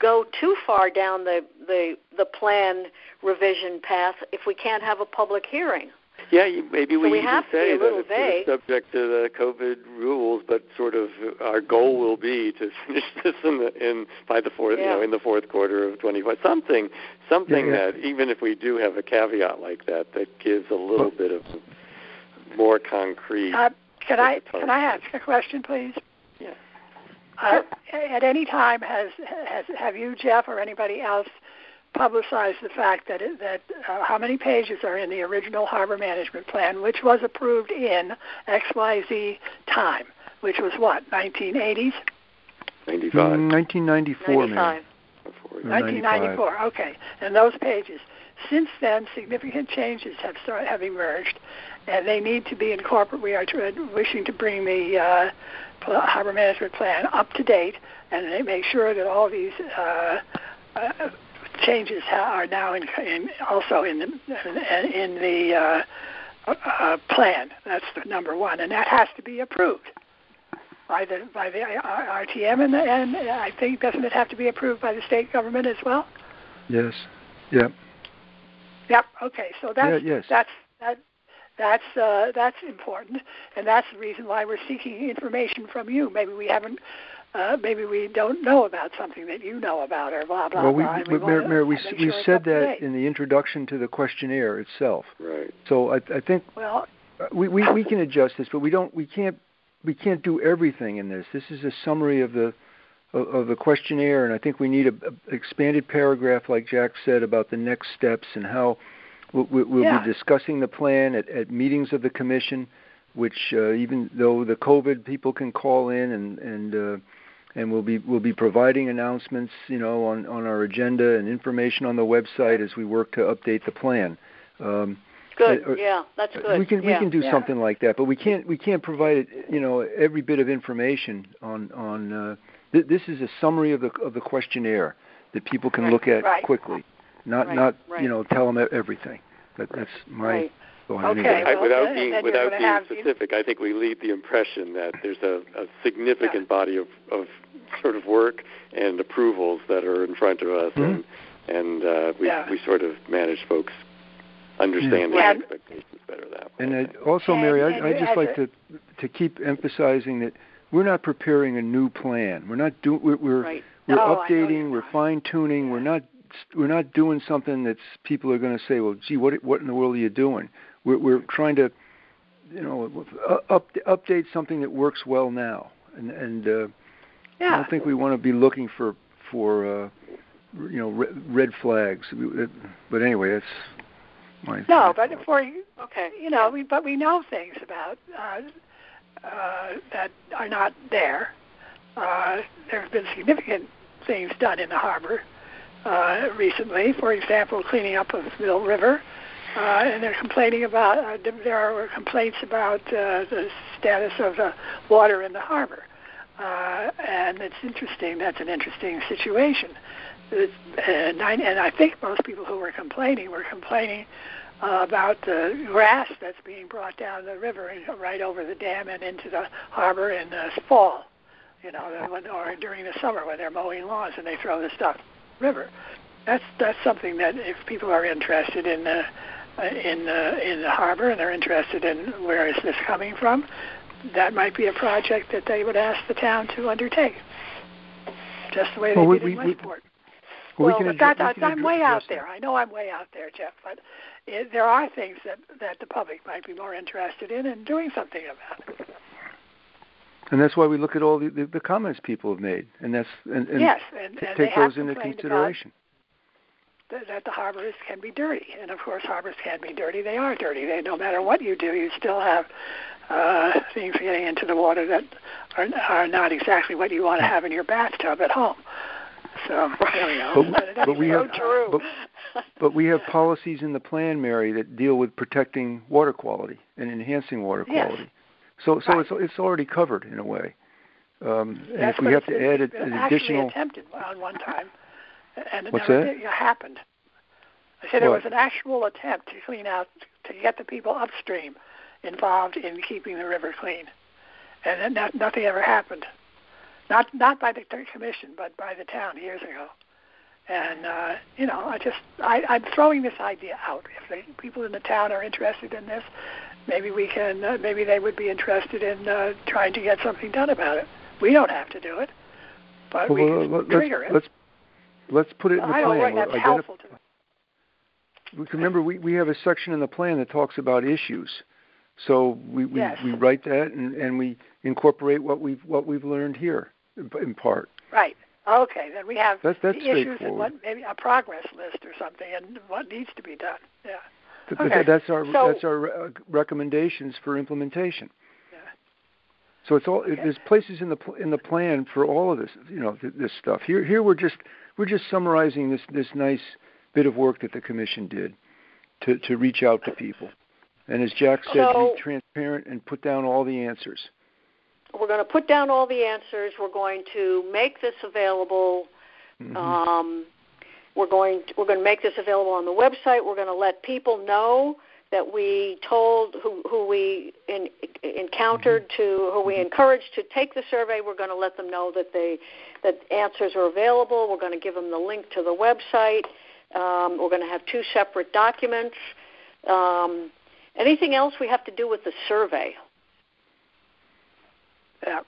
Speaker 1: go too far down the the the plan revision path if we can't have a public hearing.
Speaker 3: Yeah, you, maybe
Speaker 1: So
Speaker 3: we,
Speaker 1: we
Speaker 3: even
Speaker 1: have to be
Speaker 3: say
Speaker 1: a
Speaker 3: that
Speaker 1: little
Speaker 3: it's
Speaker 1: vague.
Speaker 3: subject to the COVID rules, but sort of our goal will be to finish this in the in by the fourth, you know, in the fourth quarter of 25. Something, something
Speaker 2: Yeah, yeah.
Speaker 3: that even if we do have a caveat like that, that gives a little bit of more concrete.
Speaker 4: uh, can I can I ask a question, please?
Speaker 3: Yeah.
Speaker 4: Uh, at any time, has has have you, Jeff, or anybody else publicized the fact that it, that uh, how many pages are in the original harbor management plan, which was approved in X Y Z time, which was what 1980s?
Speaker 3: 95.
Speaker 2: Mm, 1994,
Speaker 1: Ninety-five.
Speaker 2: man.
Speaker 4: 1994. Okay, and those pages. Since then, significant changes have started have emerged, and they need to be incorporated. We are wishing to bring the uh, harbor management plan up to date and they make sure that all these uh, uh, changes are now in, in, also in the in the uh, uh, plan. That's the number one, and that has to be approved by the by the RTM, and, and I think doesn't it have to be approved by the state government as well?
Speaker 2: Yes. Yep.
Speaker 4: Yep. Okay. So that's
Speaker 2: yeah, yes.
Speaker 4: that's that that's uh, that's important, and that's the reason why we're seeking information from you. Maybe we haven't. Uh, maybe we don't know about something that you know about, or blah blah
Speaker 2: well, we,
Speaker 4: blah.
Speaker 2: We, Mary, Mary, we,
Speaker 4: we
Speaker 2: sure said that in the introduction to the questionnaire itself.
Speaker 3: Right.
Speaker 2: So I, I think
Speaker 4: well,
Speaker 2: we, we we can adjust this, but we don't. We can't. We can't do everything in this. This is a summary of the of, of the questionnaire, and I think we need a, a expanded paragraph, like Jack said, about the next steps and how We'll, we'll
Speaker 4: yeah.
Speaker 2: be discussing the plan at, at meetings of the commission, which uh, even though the COVID people can call in and and uh, and we'll be we'll be providing announcements, you know, on on our agenda and information on the website as we work to update the plan. Um,
Speaker 1: good.
Speaker 2: Or,
Speaker 1: yeah, that's good.
Speaker 2: We can
Speaker 1: yeah.
Speaker 2: we can do
Speaker 4: yeah.
Speaker 2: something like that, but we can't we can't provide you know every bit of information on on. Uh, th- this is a summary of the of the questionnaire that people can look at
Speaker 4: right.
Speaker 2: quickly not
Speaker 1: right.
Speaker 2: not
Speaker 1: right.
Speaker 2: you know tell them everything. That that's my
Speaker 1: right.
Speaker 2: thought.
Speaker 4: Okay,
Speaker 2: anyway.
Speaker 3: I,
Speaker 4: well,
Speaker 3: without
Speaker 4: then-
Speaker 3: being without being
Speaker 4: have-
Speaker 3: specific, I think we leave the impression that there's a, a significant body of, of sort of work and approvals that are in front of us,
Speaker 2: Mhm.
Speaker 3: and and uh, we
Speaker 4: Yeah.
Speaker 3: we sort of manage folks understanding
Speaker 4: Yeah.
Speaker 3: expectations better that way.
Speaker 2: And uh, also,
Speaker 4: And-
Speaker 2: Mary,
Speaker 4: and
Speaker 2: I, I just like
Speaker 4: a-
Speaker 2: to to keep emphasizing that we're not preparing a new plan. We're not doing. We're we're,
Speaker 1: Right.
Speaker 2: we're
Speaker 4: No,
Speaker 2: updating. We're fine tuning. We're not. We're not doing something that's people are going to say, "Well, gee, what what in the world are you doing?" We're we're trying to, you know, uh, up, update something that works well now. And and uh, I don't think we want to be looking for for uh, you know re- red flags. But anyway, that's my
Speaker 4: No, but for you,
Speaker 1: Okay.
Speaker 4: you know, we but we know things about uh, uh, that are not there. Uh, there have been significant things done in the harbor uh, recently. For example, cleaning up of Mill River, uh, and they're complaining about uh, there are complaints about uh, the status of the water in the harbor. Uh, and it's interesting. That's an interesting situation. It's, and, I, think most people who were complaining were complaining uh, about the grass that's being brought down the river and right over the dam and into the harbor in the fall. You know, or during the summer when they're mowing lawns and they throw the stuff river. That's that's something that if people are interested in the uh, in the in the harbor and they're interested in where is this coming from, that might be a project that they would ask the town to undertake. Just the way they
Speaker 2: Well, we-
Speaker 4: did in
Speaker 2: we- we-
Speaker 4: Westport.
Speaker 2: Well,
Speaker 4: well,
Speaker 2: we
Speaker 4: but that,
Speaker 2: we
Speaker 4: I'm way out there. I know I'm way out there, Jeff, but it, there are things that that the public might be more interested in and doing something about.
Speaker 2: And that's why we look at all the, the, the comments people have made, and that's and, and
Speaker 4: yes, and, and
Speaker 2: take those into consideration.
Speaker 4: That, that the harbors can be dirty, and of course harbors can be dirty. They are dirty. They no matter what you do, you still have uh, things getting into the water that are are not exactly what you want to have in your bathtub at home. So there we go.
Speaker 2: But, but we
Speaker 1: so
Speaker 2: have
Speaker 1: true.
Speaker 2: but, but we have policies in the plan, Mary, that deal with protecting water quality and enhancing water
Speaker 4: Yes.
Speaker 2: So so
Speaker 4: Right.
Speaker 2: it's it's already covered in a way. Um, and
Speaker 4: That's
Speaker 2: if we have to add an
Speaker 4: actually
Speaker 2: additional,
Speaker 4: attempted on one time, and it
Speaker 2: What's
Speaker 4: never
Speaker 2: that?
Speaker 4: did- it happened. I said there was an actual attempt to clean out to get the people upstream involved in keeping the river clean, and then not, nothing ever happened. Not not by the commission, but by the town years ago. And uh, you know, I just I, I'm throwing this idea out. If the people in the town are interested in this, maybe we can. Uh, maybe they would be interested in uh, trying to get something done about it. We don't have to do it, but we
Speaker 2: well,
Speaker 4: can
Speaker 2: let-
Speaker 4: trigger
Speaker 2: let's,
Speaker 4: it.
Speaker 2: let's let's put it in the
Speaker 4: I don't
Speaker 2: plan.
Speaker 4: think
Speaker 2: We'll
Speaker 4: that's
Speaker 2: identi-
Speaker 4: helpful to.
Speaker 2: we can remember we, we have a section in the plan that talks about issues. So we, we,
Speaker 4: Yes.
Speaker 2: we write that and, and we incorporate what we've what we've learned here in, in part.
Speaker 4: Right. Okay, then we have
Speaker 2: That's- that's
Speaker 4: the issues and what maybe a progress list or something, and what needs to be done. Yeah. Okay.
Speaker 2: th- That's our
Speaker 4: So-
Speaker 2: that's our recommendations for implementation.
Speaker 4: Yeah.
Speaker 2: So it's all
Speaker 4: Okay.
Speaker 2: there's places in the in the plan for all of this you know th- this stuff. Here here we're just we're just summarizing this this nice bit of work that the commission did to to reach out to people. And as Jack said,
Speaker 1: So-
Speaker 2: be transparent and put down all the answers.
Speaker 1: We're going to put down all the answers. We're going to make this available.
Speaker 2: Mhm.
Speaker 1: Um, we're going to, we're going to make this available on the website. We're going to let people know that we told who who we in, encountered to who we encouraged to take the survey. We're going to let them know that they that answers are available. We're going to give them the link to the website. Um, we're going to have two separate documents. Um, anything else we have to do with the survey?
Speaker 4: Yeah.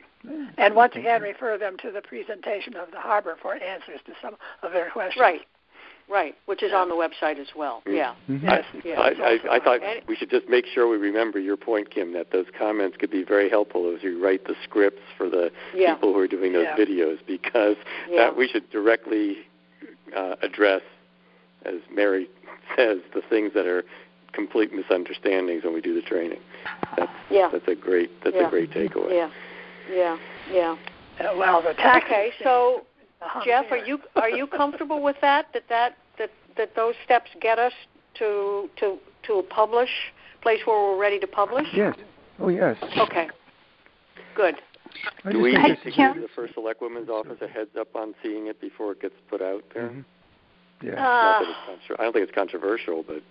Speaker 4: And once again, refer them to the presentation of the harbor for answers to some of their questions.
Speaker 1: Right, right, which is on the website as well.
Speaker 3: Mm.
Speaker 1: Yeah.
Speaker 2: Mhm.
Speaker 4: Yes.
Speaker 1: Yeah.
Speaker 3: I,
Speaker 4: it's
Speaker 3: I,
Speaker 4: also
Speaker 3: I thought
Speaker 1: on-
Speaker 3: we should just make sure we remember your point, Kim, that those comments could be very helpful as you write the scripts for the
Speaker 1: Yeah.
Speaker 3: people who are doing those
Speaker 4: Yeah.
Speaker 3: videos, because
Speaker 1: Yeah.
Speaker 3: that we should directly uh, address, as Mary says, the things that are complete misunderstandings when we do the training. That's,
Speaker 1: Yeah.
Speaker 3: that's a great that's
Speaker 1: Yeah.
Speaker 3: a great takeaway.
Speaker 1: Yeah, yeah, yeah.
Speaker 4: Uh, well, the tax.
Speaker 1: Okay, so
Speaker 4: Uh-huh.
Speaker 1: Jeff, are you are you comfortable with that? That that that that those steps get us to to to a publish place where we're ready to publish?
Speaker 2: Yes. Oh yes.
Speaker 1: Okay. Good.
Speaker 3: Do we need to give the first selectwoman's office a heads up on seeing it before it gets put out there?
Speaker 2: Mhm. Yeah.
Speaker 3: Not that
Speaker 1: Uh,
Speaker 3: it's contro- I don't think it's controversial, but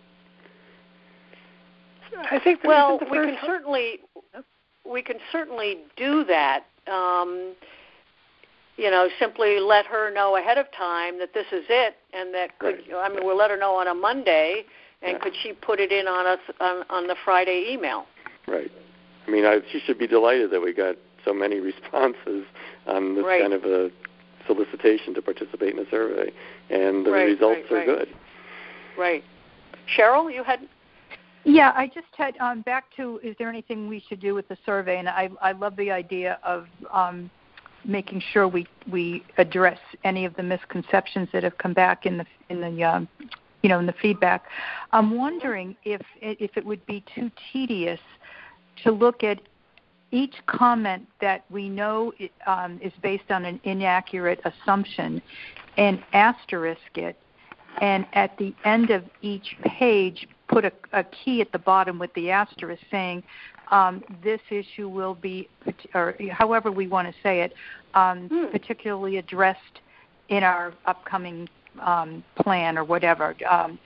Speaker 4: I think
Speaker 1: well, we can certainly we can certainly do that. Um, you know, simply let her know ahead of time that this is it, and that could. I mean, we'll let her know on a Monday, and
Speaker 3: Yeah.
Speaker 1: could she put it in on us on, on the Friday email?
Speaker 3: Right. I mean, I, she should be delighted that we got so many responses on this
Speaker 1: Right.
Speaker 3: kind of a solicitation to participate in a survey, and the
Speaker 1: Right,
Speaker 3: results
Speaker 1: right,
Speaker 3: are
Speaker 1: right.
Speaker 3: good.
Speaker 1: Right. Cheryl, you had
Speaker 5: Yeah, I just had um, back to is there anything we should do with the survey? And I I love the idea of um, making sure we we address any of the misconceptions that have come back in the in the um, you know in the feedback. I'm wondering if if it would be too tedious to look at each comment that we know um, is based on an inaccurate assumption and asterisk it and at the end of each page put a, a key at the bottom with the asterisk saying um, this issue will be, or however we want to say it, um,
Speaker 1: Hmm.
Speaker 5: particularly addressed in our upcoming um, plan or whatever. Um,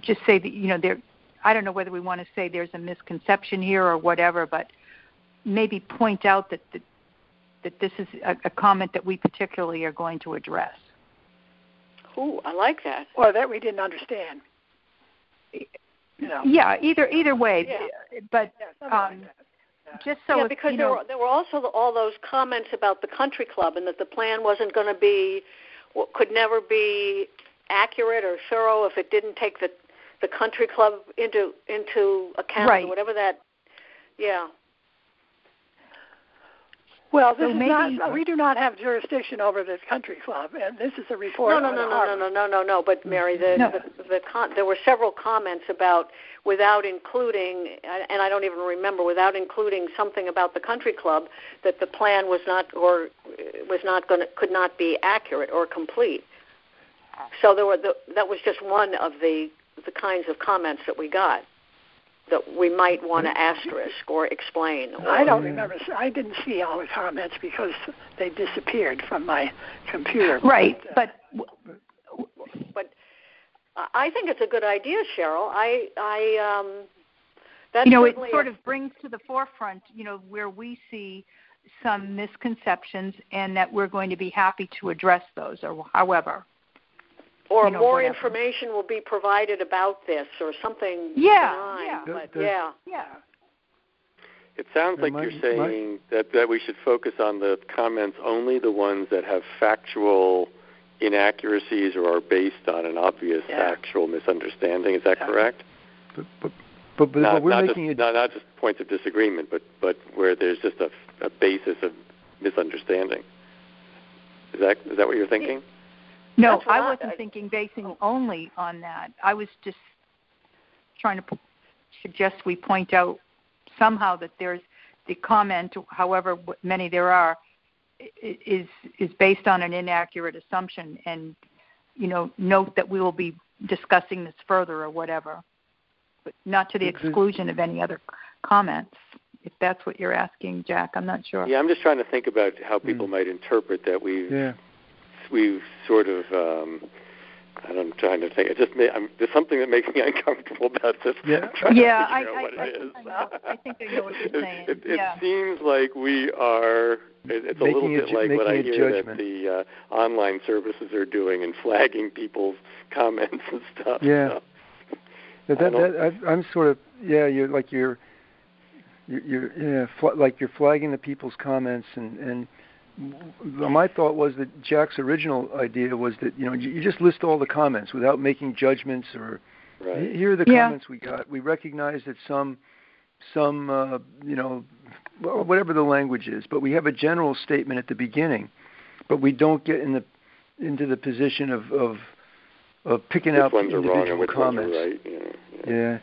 Speaker 5: just say that you know there. I don't know whether we want to say there's a misconception here or whatever, but maybe point out that that, that this is a, a comment that we particularly are going to address.
Speaker 1: Ooh, I like that.
Speaker 4: or that we didn't understand. You know.
Speaker 5: Yeah, either either way,
Speaker 1: Yeah.
Speaker 5: but
Speaker 4: Yeah, something like
Speaker 5: um,
Speaker 4: that.
Speaker 5: just so
Speaker 1: yeah,
Speaker 5: if,
Speaker 1: because
Speaker 5: you
Speaker 1: there
Speaker 5: know,
Speaker 1: were there were also the, all those comments about the country club and that the plan wasn't going to be well, could never be accurate or thorough if it didn't take the the country club into into account
Speaker 5: Right.
Speaker 1: or whatever that. Yeah.
Speaker 4: Well, this
Speaker 5: So
Speaker 4: is
Speaker 5: maybe-
Speaker 4: not. We do not have jurisdiction over this country club, and this is a report.
Speaker 1: No, no, no, no, no, no, no, no, no. But Mary, the
Speaker 5: No.
Speaker 1: the, the con- there were several comments about without including, and I don't even remember, without including something about the country club that the plan was not or uh, was not going to could not be accurate or complete. So there were the, that was just one of the the kinds of comments that we got that we might want to asterisk or explain. Or,
Speaker 4: I don't remember. I didn't see all the comments because they disappeared from my computer.
Speaker 5: right,
Speaker 4: uh,
Speaker 5: but
Speaker 1: but I- I think it's a good idea, Cheryl. I I um that's
Speaker 5: you know, it sort
Speaker 1: a-
Speaker 5: of brings to the forefront, you know, where we see some misconceptions, and that we're going to be happy to address those, or however.
Speaker 1: Or
Speaker 5: you know,
Speaker 1: more
Speaker 5: whatever.
Speaker 1: information will be provided about this or something
Speaker 5: Yeah,
Speaker 1: benign,
Speaker 5: yeah.
Speaker 1: but
Speaker 2: The- the-
Speaker 1: yeah
Speaker 5: Yeah.
Speaker 3: It sounds like
Speaker 2: my-
Speaker 3: you're saying that, that we should focus on the comments only the ones that have factual inaccuracies or are based on an obvious
Speaker 4: Yeah.
Speaker 3: actual misunderstanding. Is that
Speaker 4: Yeah.
Speaker 3: correct?
Speaker 2: But but but, but,
Speaker 3: not,
Speaker 2: but we're
Speaker 3: not
Speaker 2: making
Speaker 3: just,
Speaker 2: it.
Speaker 3: not, not just points of disagreement, but but where there's just a, a basis of misunderstanding. Is that is that what you're thinking?
Speaker 5: No, I
Speaker 1: I-
Speaker 5: wasn't
Speaker 1: I-
Speaker 5: thinking basing only on that. I was just trying to p- suggest we point out somehow that there's the comment, however many there are, i- i- is is based on an inaccurate assumption, and you know, note that we will be discussing this further or whatever, but not to the
Speaker 2: Mhm.
Speaker 5: exclusion of any other comments. If that's what you're asking, Jack, I'm not sure.
Speaker 3: Yeah, I'm just trying to think about how people
Speaker 2: Mm.
Speaker 3: might interpret that we've
Speaker 2: Yeah.
Speaker 3: We've sort of um, I'm trying to think. It just may, I'm, there's something that makes me uncomfortable about this.
Speaker 2: Yeah.
Speaker 3: Trying
Speaker 5: Yeah,
Speaker 3: to
Speaker 5: I-
Speaker 3: figure out
Speaker 5: I-
Speaker 3: what
Speaker 5: I
Speaker 3: it
Speaker 5: think
Speaker 3: is.
Speaker 5: I know. I think I know what you're saying.
Speaker 3: It, it
Speaker 5: Yeah.
Speaker 3: seems like we are. It, it's a little
Speaker 2: Making a
Speaker 3: bit like what I hear
Speaker 2: judgment.
Speaker 3: that the uh, online services are doing and flagging people's comments and stuff.
Speaker 2: Yeah.
Speaker 3: So,
Speaker 2: That,
Speaker 3: I
Speaker 2: that,
Speaker 3: don't-
Speaker 2: that, I, I'm sort of yeah. You're like you're you're, you're yeah fl- like you're flagging the people's comments and and w- my thought was that Jack's original idea was that you know you, you just list all the comments without making judgments or
Speaker 3: right.
Speaker 2: here are the
Speaker 5: Yeah.
Speaker 2: comments we got. We recognize that some some uh, you know whatever the language is, but we have a general statement at the beginning, but we don't get in the into the position of of of picking
Speaker 3: which
Speaker 2: out
Speaker 3: ones are
Speaker 2: individual
Speaker 3: wrong and which
Speaker 2: comments.
Speaker 3: ones are right? Yeah. yeah.
Speaker 2: Yeah.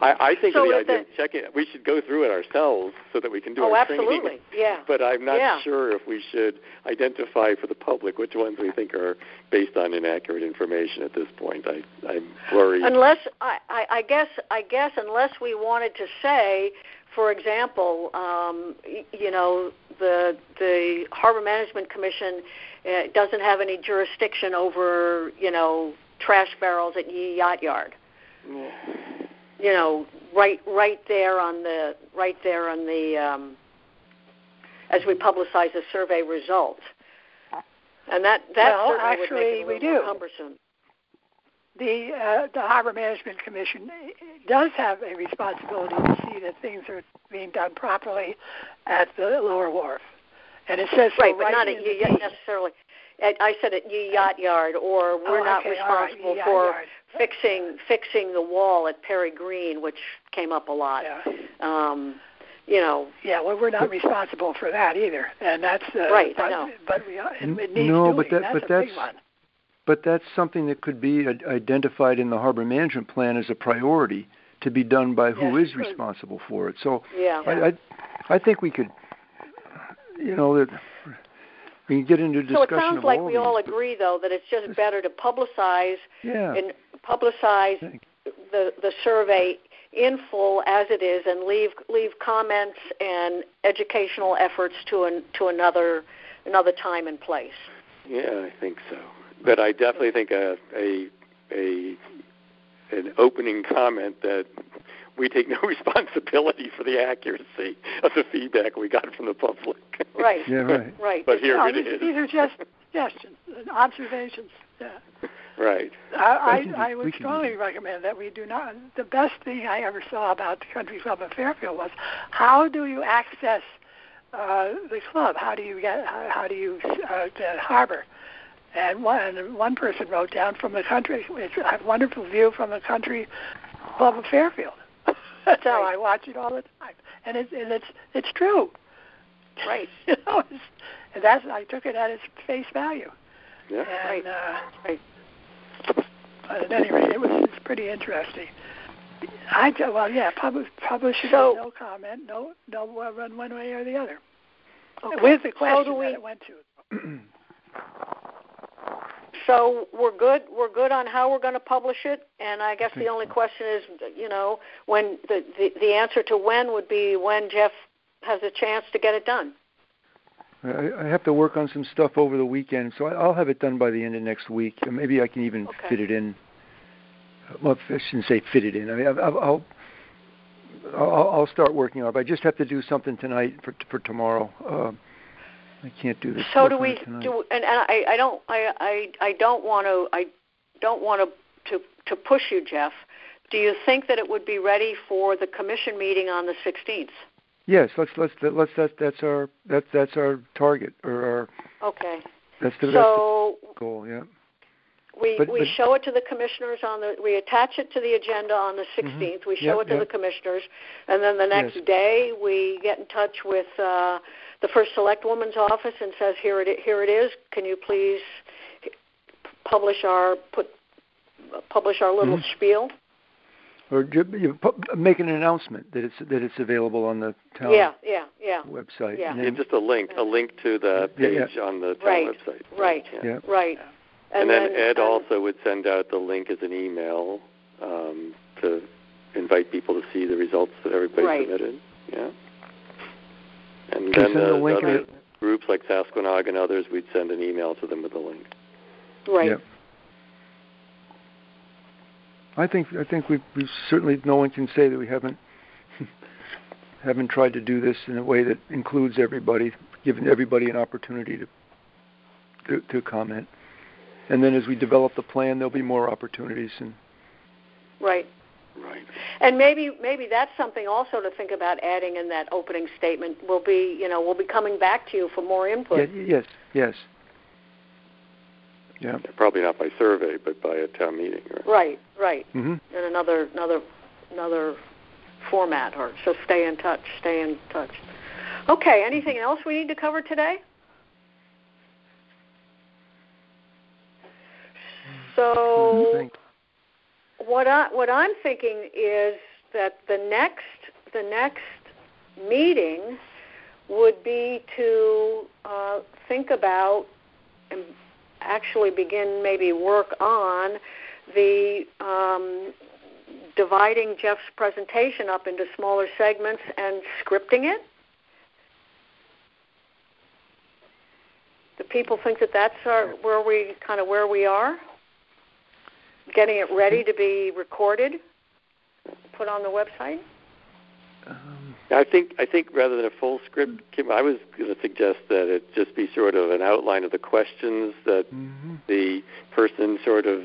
Speaker 3: I, I think
Speaker 1: So
Speaker 3: the idea checking. We should go through it ourselves so that we can do
Speaker 1: Oh,
Speaker 3: our training.
Speaker 1: absolutely. Yeah.
Speaker 3: But I'm not
Speaker 1: Yeah.
Speaker 3: sure if we should identify for the public which ones we think are based on inaccurate information at this point. I, I'm worried.
Speaker 1: Unless I, I, I guess I guess unless we wanted to say, for example, um, you know, the the Harbor Management Commission uh, doesn't have any jurisdiction over you know trash barrels at Yee Yacht Yard. You know, right right there on the right there on the um, as we publicize the survey results. And that that
Speaker 4: Well, actually,
Speaker 1: make it a
Speaker 4: we do.
Speaker 1: cumbersome.
Speaker 4: The uh, the Harbor Management Commission does have a responsibility to see that things are being done properly at the lower wharf, and it says so
Speaker 1: Right, but not
Speaker 4: in
Speaker 1: at Yacht necessarily. At, I said at Yee Yacht Yard, or we're
Speaker 4: Oh,
Speaker 1: not
Speaker 4: okay, right,
Speaker 1: responsible
Speaker 4: Yacht
Speaker 1: for
Speaker 4: Yard.
Speaker 1: Fixing fixing the wall at Perry Green, which came up a lot.
Speaker 4: Yeah,
Speaker 1: Um, you know,
Speaker 4: yeah. Well, we're not responsible for that either, and that's uh,
Speaker 1: Right, I
Speaker 4: But,
Speaker 1: know.
Speaker 4: but we are, it, it needs
Speaker 2: no,
Speaker 4: doing.
Speaker 2: but that-
Speaker 4: that's
Speaker 2: but
Speaker 4: a
Speaker 2: that's-
Speaker 4: big one.
Speaker 2: But that's something that could be identified in the harbor management plan as a priority to be done by who
Speaker 4: Yes,
Speaker 2: is responsible for it. So
Speaker 1: yeah.
Speaker 2: I, I, I think we could, you know, that we can get into
Speaker 1: So it sounds
Speaker 2: of
Speaker 1: like
Speaker 2: all
Speaker 1: we all agree, though, that it's just better to publicize
Speaker 2: Yeah.
Speaker 1: and publicize the the survey in full as it is, and leave leave comments and educational efforts to an to another another time and place.
Speaker 3: Yeah, I think so. But I definitely think a a a an opening comment that we take no responsibility for the accuracy of the feedback we got from the public.
Speaker 1: Right.
Speaker 2: Yeah, right.
Speaker 1: Right.
Speaker 3: But here
Speaker 4: no,
Speaker 3: it
Speaker 4: these,
Speaker 3: is.
Speaker 4: these are just suggestions, and observations. Yeah.
Speaker 3: right.
Speaker 4: I, I, I would strongly
Speaker 2: that.
Speaker 4: recommend that we do not. The best thing I ever saw about the Country Club of Fairfield was how do you access uh, the club? How do you get? How, how do you uh, the harbor? And one one person wrote down from the country. It's a wonderful view from the Country Club of Fairfield. That's how I watch it all the time, and it's and it's it's true.
Speaker 1: Right.
Speaker 4: you know, it's, and that's I took it at its face value.
Speaker 3: Yeah.
Speaker 4: And,
Speaker 1: Right.
Speaker 4: uh,
Speaker 1: Right.
Speaker 4: But at any rate, it was it's pretty interesting. I well, yeah, publish publish it
Speaker 1: So-
Speaker 4: no comment, no no uh, run one way or the other,
Speaker 1: Okay.
Speaker 4: with the
Speaker 1: So
Speaker 4: question
Speaker 1: do we-
Speaker 4: that it went to.
Speaker 1: So we're good. We're good on how we're going to publish it, and I guess the only question is, you know, when the, the the answer to when would be when Jeff has a chance to get it done.
Speaker 2: I, I have to work on some stuff over the weekend, so I, I'll have it done by the end of next week. Maybe I can even
Speaker 1: Okay.
Speaker 2: fit it in. Well, I shouldn't say fit it in. I mean, I'll, I'll I'll, I'll start working on it. I just have to do something tonight for for tomorrow. Um, I can't do this.
Speaker 1: So do we
Speaker 2: tonight.
Speaker 1: do? And, and I, I don't, I, I, I don't want to, I don't want to, to, to push you, Jeff. Do you think that it would be ready for the commission meeting on the 16th?
Speaker 2: Yes, let's let's let's that's that's our that's that's our target or our
Speaker 1: Okay.
Speaker 2: that's the,
Speaker 1: So
Speaker 2: that's the goal. Yeah.
Speaker 1: we
Speaker 2: but-
Speaker 1: we
Speaker 2: but-
Speaker 1: show it to the commissioners on the we attach it to the agenda on the 16th. We show
Speaker 2: Yep,
Speaker 1: it to
Speaker 2: yep.
Speaker 1: the commissioners, and then the next
Speaker 2: Yes.
Speaker 1: day we get in touch with uh, the first select woman's office and says here it here it is. Can you please publish our put publish our little
Speaker 2: Mhm.
Speaker 1: spiel?
Speaker 2: Or ju- you pu- make an announcement that it's that it's available on the town
Speaker 1: Yeah, yeah, yeah.
Speaker 2: website.
Speaker 1: Yeah.
Speaker 2: And
Speaker 3: Yeah, just a link, a link to the
Speaker 2: Yeah, yeah.
Speaker 3: page on the town
Speaker 1: Right,
Speaker 3: website.
Speaker 1: right.
Speaker 3: Yeah.
Speaker 2: yeah.
Speaker 1: Right.
Speaker 3: And,
Speaker 1: then,
Speaker 3: then Ed
Speaker 1: um,
Speaker 3: also would send out the link as an email um, to invite people to see the results that everybody
Speaker 1: Right.
Speaker 3: submitted. Yeah. And then
Speaker 2: send the
Speaker 3: the other groups like Sasquanaug and others, we'd send an email to them with the link.
Speaker 1: right.
Speaker 2: Yep. I think I think we we certainly no one can say that we haven't haven't tried to do this in a way that includes everybody, giving everybody an opportunity to to, to comment. And then as we develop the plan, there'll be more opportunities. And
Speaker 1: Right.
Speaker 3: Right.
Speaker 1: And maybe maybe that's something also to think about adding in that opening statement. We'll be you know we'll be coming back to you for more input.
Speaker 2: yeah, yes, yes, yeah.
Speaker 3: Probably not by survey, but by a town meeting. Right?
Speaker 1: Right, right.
Speaker 2: hmm
Speaker 1: In another another another format, or so stay in touch. Stay in touch. Okay. Anything else we need to cover today? So what I what I'm thinking is that the next the next meeting would be to uh, think about and actually begin maybe work on the um, dividing Jeff's presentation up into smaller segments and scripting it. Do people think that that's our, where we kind of where we are? Getting it ready to be recorded, put on the website.
Speaker 3: I think I think rather than a full script, Kim, I was going to suggest that it just be sort of an outline of the questions that
Speaker 2: mhm.
Speaker 3: the person sort of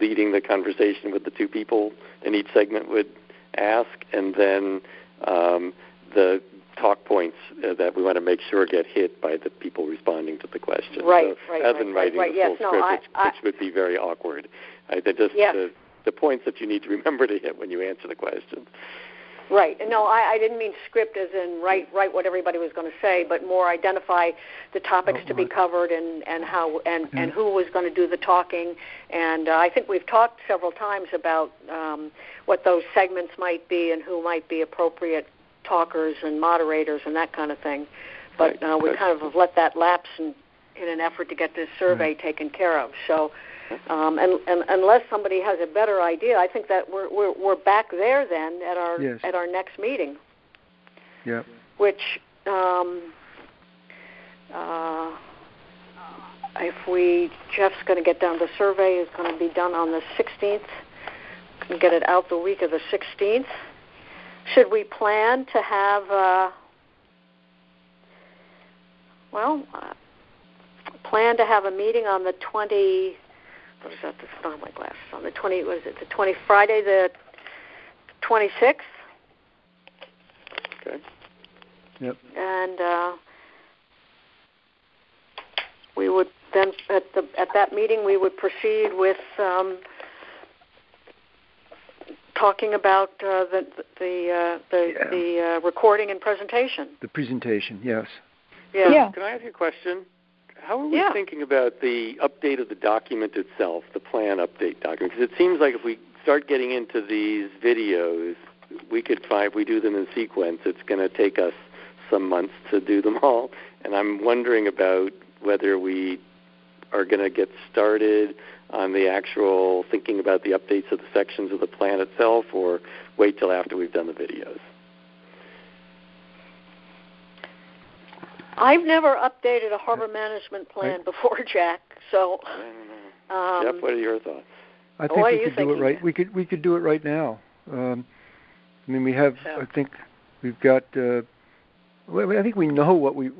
Speaker 3: leading the conversation with the two people in each segment would ask, and then um, the talk points uh, that we want to make sure get hit by the people responding to the question.
Speaker 1: Right,
Speaker 3: so
Speaker 1: right,
Speaker 3: Rather
Speaker 1: right,
Speaker 3: than
Speaker 1: right,
Speaker 3: writing
Speaker 1: right.
Speaker 3: a
Speaker 1: Yes,
Speaker 3: full
Speaker 1: no,
Speaker 3: script,
Speaker 1: I-
Speaker 3: which,
Speaker 1: I-
Speaker 3: which would be very awkward. I, just
Speaker 1: Yes.
Speaker 3: the, the points that you need to remember to hit when you answer the question.
Speaker 1: Right. No, I, I didn't mean script as in write write what everybody was going to say, but more identify the topics to be covered and and how and
Speaker 2: Yeah.
Speaker 1: and who was going to do the talking. And uh, I think we've talked several times about um, what those segments might be and who might be appropriate talkers and moderators and that kind of thing. But
Speaker 3: Right.
Speaker 1: uh, we kind of have let that lapse in, in an effort to get this survey taken care of. So. Um, and, and unless somebody has a better idea, I think that we're we're, we're back there then at our
Speaker 2: Yes.
Speaker 1: at our next meeting,
Speaker 2: Yeah.
Speaker 1: which um, uh, if we Jeff's going to get done the survey is going to be done on the 16th. Can get it out the week of the 16th. Should we plan to have uh, well uh, plan to have a meeting on the 20 what is that? That's not my glasses. On the 20, what is it? The 20 Friday, the 26th,
Speaker 3: Okay. Yep.
Speaker 1: And uh, we would then at the at that meeting we would proceed with um, talking about uh, the the uh, the,
Speaker 2: Yeah.
Speaker 1: the uh, recording and presentation.
Speaker 2: The presentation, yes.
Speaker 1: Yeah.
Speaker 5: Yeah.
Speaker 3: Can I ask you a question? How are we
Speaker 1: Yeah.
Speaker 3: thinking about the update of the document itself, the plan update document? Because it seems like if we start getting into these videos, we could find if we do them in sequence, it's going to take us some months to do them all. And I'm wondering about whether we are going to get started on the actual thinking about the updates of the sections of the plan itself, or wait till after we've done the videos.
Speaker 1: I've never updated a harbor management plan
Speaker 2: Right.
Speaker 1: before, Jack. So,
Speaker 3: I
Speaker 1: um,
Speaker 3: Jeff, what are your thoughts?
Speaker 2: I think
Speaker 1: What
Speaker 2: we
Speaker 1: you
Speaker 2: could do it right. We could we could do it right now. Um, I mean, we have.
Speaker 1: So-
Speaker 2: I think we've got. Uh, I think we know what we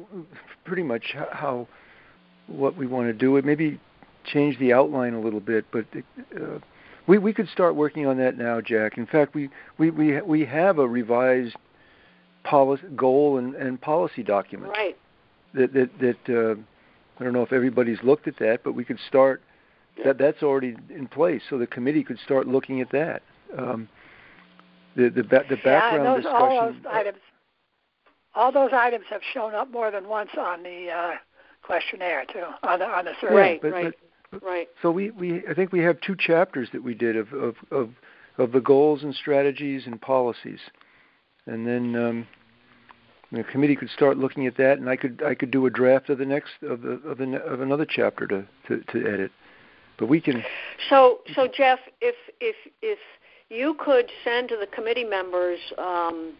Speaker 2: pretty much how what we want to do. It maybe change the outline a little bit, but uh, we we could start working on that now, Jack. In fact, we we we we have a revised policy goal and, and policy document
Speaker 1: right.
Speaker 2: That that that uh, I don't know if everybody's looked at that, but we could start.
Speaker 3: Yeah.
Speaker 2: That that's already in place, so the committee could start looking at that. Um, the the ba- the
Speaker 4: yeah,
Speaker 2: background
Speaker 4: and those, all those items, all those items have shown up more than once on the uh, questionnaire too, on the on the survey.
Speaker 1: Right,
Speaker 2: but,
Speaker 1: right.
Speaker 2: But,
Speaker 1: Right.
Speaker 2: so we, we I think we have two chapters that we did of of of, of the goals and strategies and policies, and then um, the committee could start looking at that, and I could I could do a draft of the next of the of the of another chapter to to, to edit. but we can.
Speaker 1: So, so Jeff, if if if you could send to the committee members um,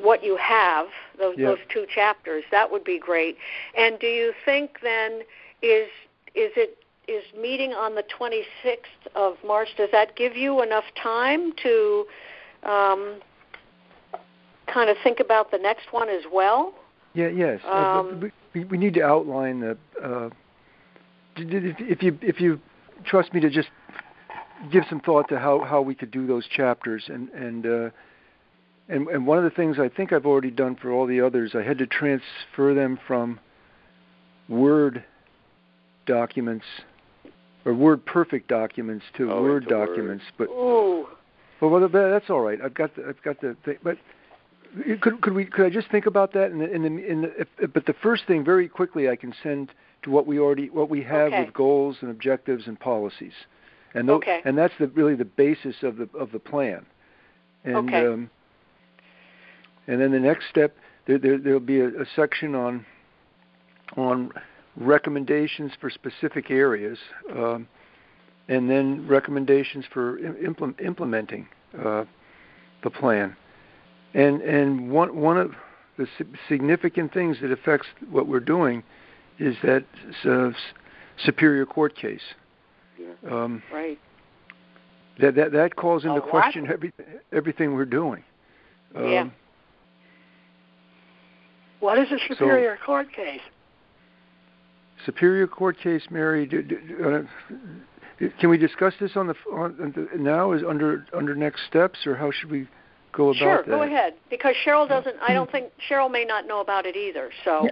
Speaker 1: what you have, those
Speaker 2: Yeah.
Speaker 1: those two chapters, that would be great. And do you think then is is it is meeting on the 26th of March? Does that give you enough time to um, kind of think about the next one as well?
Speaker 2: Yeah, yes. Uh,
Speaker 1: Um,
Speaker 2: but we, we need to outline the. Uh, d- d- if, if you if you trust me to just give some thought to how, how we could do those chapters and and uh, and and one of the things I think I've already done for all the others, I had to transfer them from Word documents or Word Perfect documents to
Speaker 3: Oh,
Speaker 2: Word
Speaker 3: into Word.
Speaker 2: documents, but
Speaker 1: Ooh,
Speaker 2: well, well, that's all right. I've got the, I've got the thing, but could could we could I just think about that in the in the, in the if, but the first thing very quickly I can send to what we already what we have
Speaker 1: Okay.
Speaker 2: with goals and objectives and policies, and
Speaker 1: Okay.
Speaker 2: and that's the really the basis of the of the plan, and
Speaker 1: Okay.
Speaker 2: um, and then the next step there, there there'll be a, a section on on recommendations for specific areas. Um, and then recommendations for im- implement, implementing uh, the plan. And and one one of the significant things that affects what we're doing is that uh, superior court case.
Speaker 3: Yeah.
Speaker 2: Um,
Speaker 1: right.
Speaker 2: that that that calls into question every, everything we're doing. Um,
Speaker 1: Yeah.
Speaker 4: What is a superior court case?
Speaker 2: Superior court case, Mary. Do, do, uh, can we discuss this on the f- on, on the, now? Is under under next steps, or how should we go about
Speaker 1: Sure,
Speaker 2: that?
Speaker 1: go ahead. Because Cheryl doesn't. I don't think Cheryl may not know about it either. So,
Speaker 5: Yeah.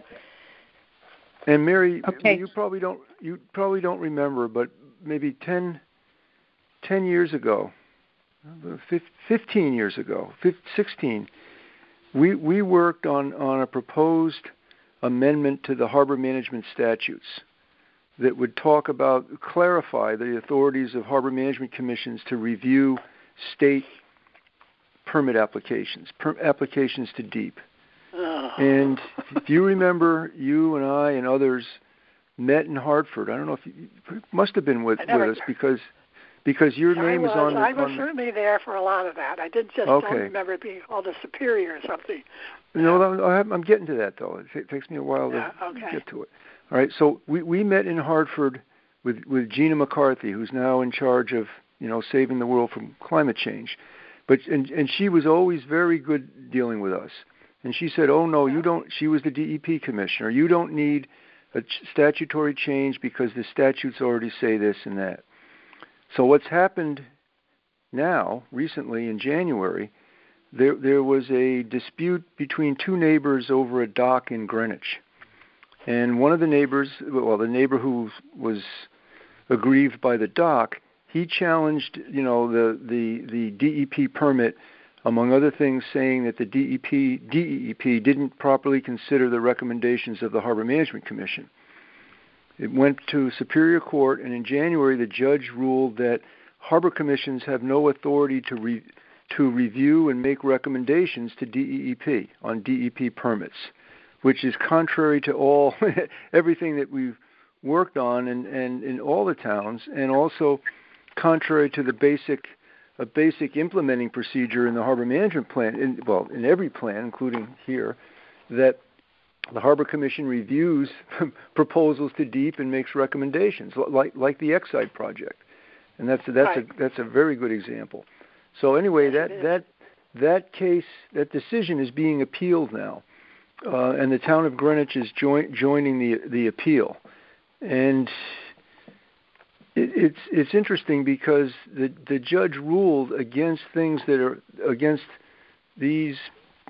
Speaker 2: And Mary,
Speaker 5: Okay.
Speaker 2: you probably don't you probably don't remember, but maybe 10, 10 years ago, uh, fifteen years ago, fif- sixteen, we we worked on on a proposed amendment to the harbor management statutes that would talk about clarify the authorities of harbor management commissions to review state permit applications, per, applications to DEEP.
Speaker 4: Oh.
Speaker 2: And if you remember, you and I and others met in Hartford. I don't know if you, you must have been with,
Speaker 4: never-
Speaker 2: with us because because your
Speaker 4: I
Speaker 2: name
Speaker 4: was,
Speaker 2: is on the.
Speaker 4: I was
Speaker 2: on the
Speaker 4: certainly there for a lot of that. I did just
Speaker 2: Okay.
Speaker 4: don't remember it being called a superior or something.
Speaker 2: no, I'm, getting to that though. It takes me a while to
Speaker 4: okay.
Speaker 2: get to it. All right, so we we met in Hartford with with Gina McCarthy, who's now in charge of you know saving the world from climate change, but and and she was always very good dealing with us. And she said, "Oh no, you don't." She was the DEP commissioner. You don't need a ch- statutory change because the statutes already say this and that. So what's happened now, recently in January, there there was a dispute between two neighbors over a dock in Greenwich, and one of the neighbors, well, the neighbor who was aggrieved by the dock, he challenged, you know, the the the DEP permit, among other things, saying that the DEP DEP didn't properly consider the recommendations of the Harbor Management Commission. It went to Superior Court, and in January, the judge ruled that harbor commissions have no authority to re, to review and make recommendations to DEP on DEP permits, which is contrary to all everything that we've worked on and, and in all the towns, and also contrary to the basic a basic implementing procedure in the harbor management plan, in, well, in every plan, including here, that the Harbor Commission reviews proposals to DEEP and makes recommendations, like like the Exide project, and that's that's
Speaker 4: Right.
Speaker 2: a that's a very good example. So anyway,
Speaker 4: Yes,
Speaker 2: that that that case that decision is being appealed now, uh, and the town of Greenwich is join, joining the the appeal, and it, it's it's interesting because the the judge ruled against things that are against these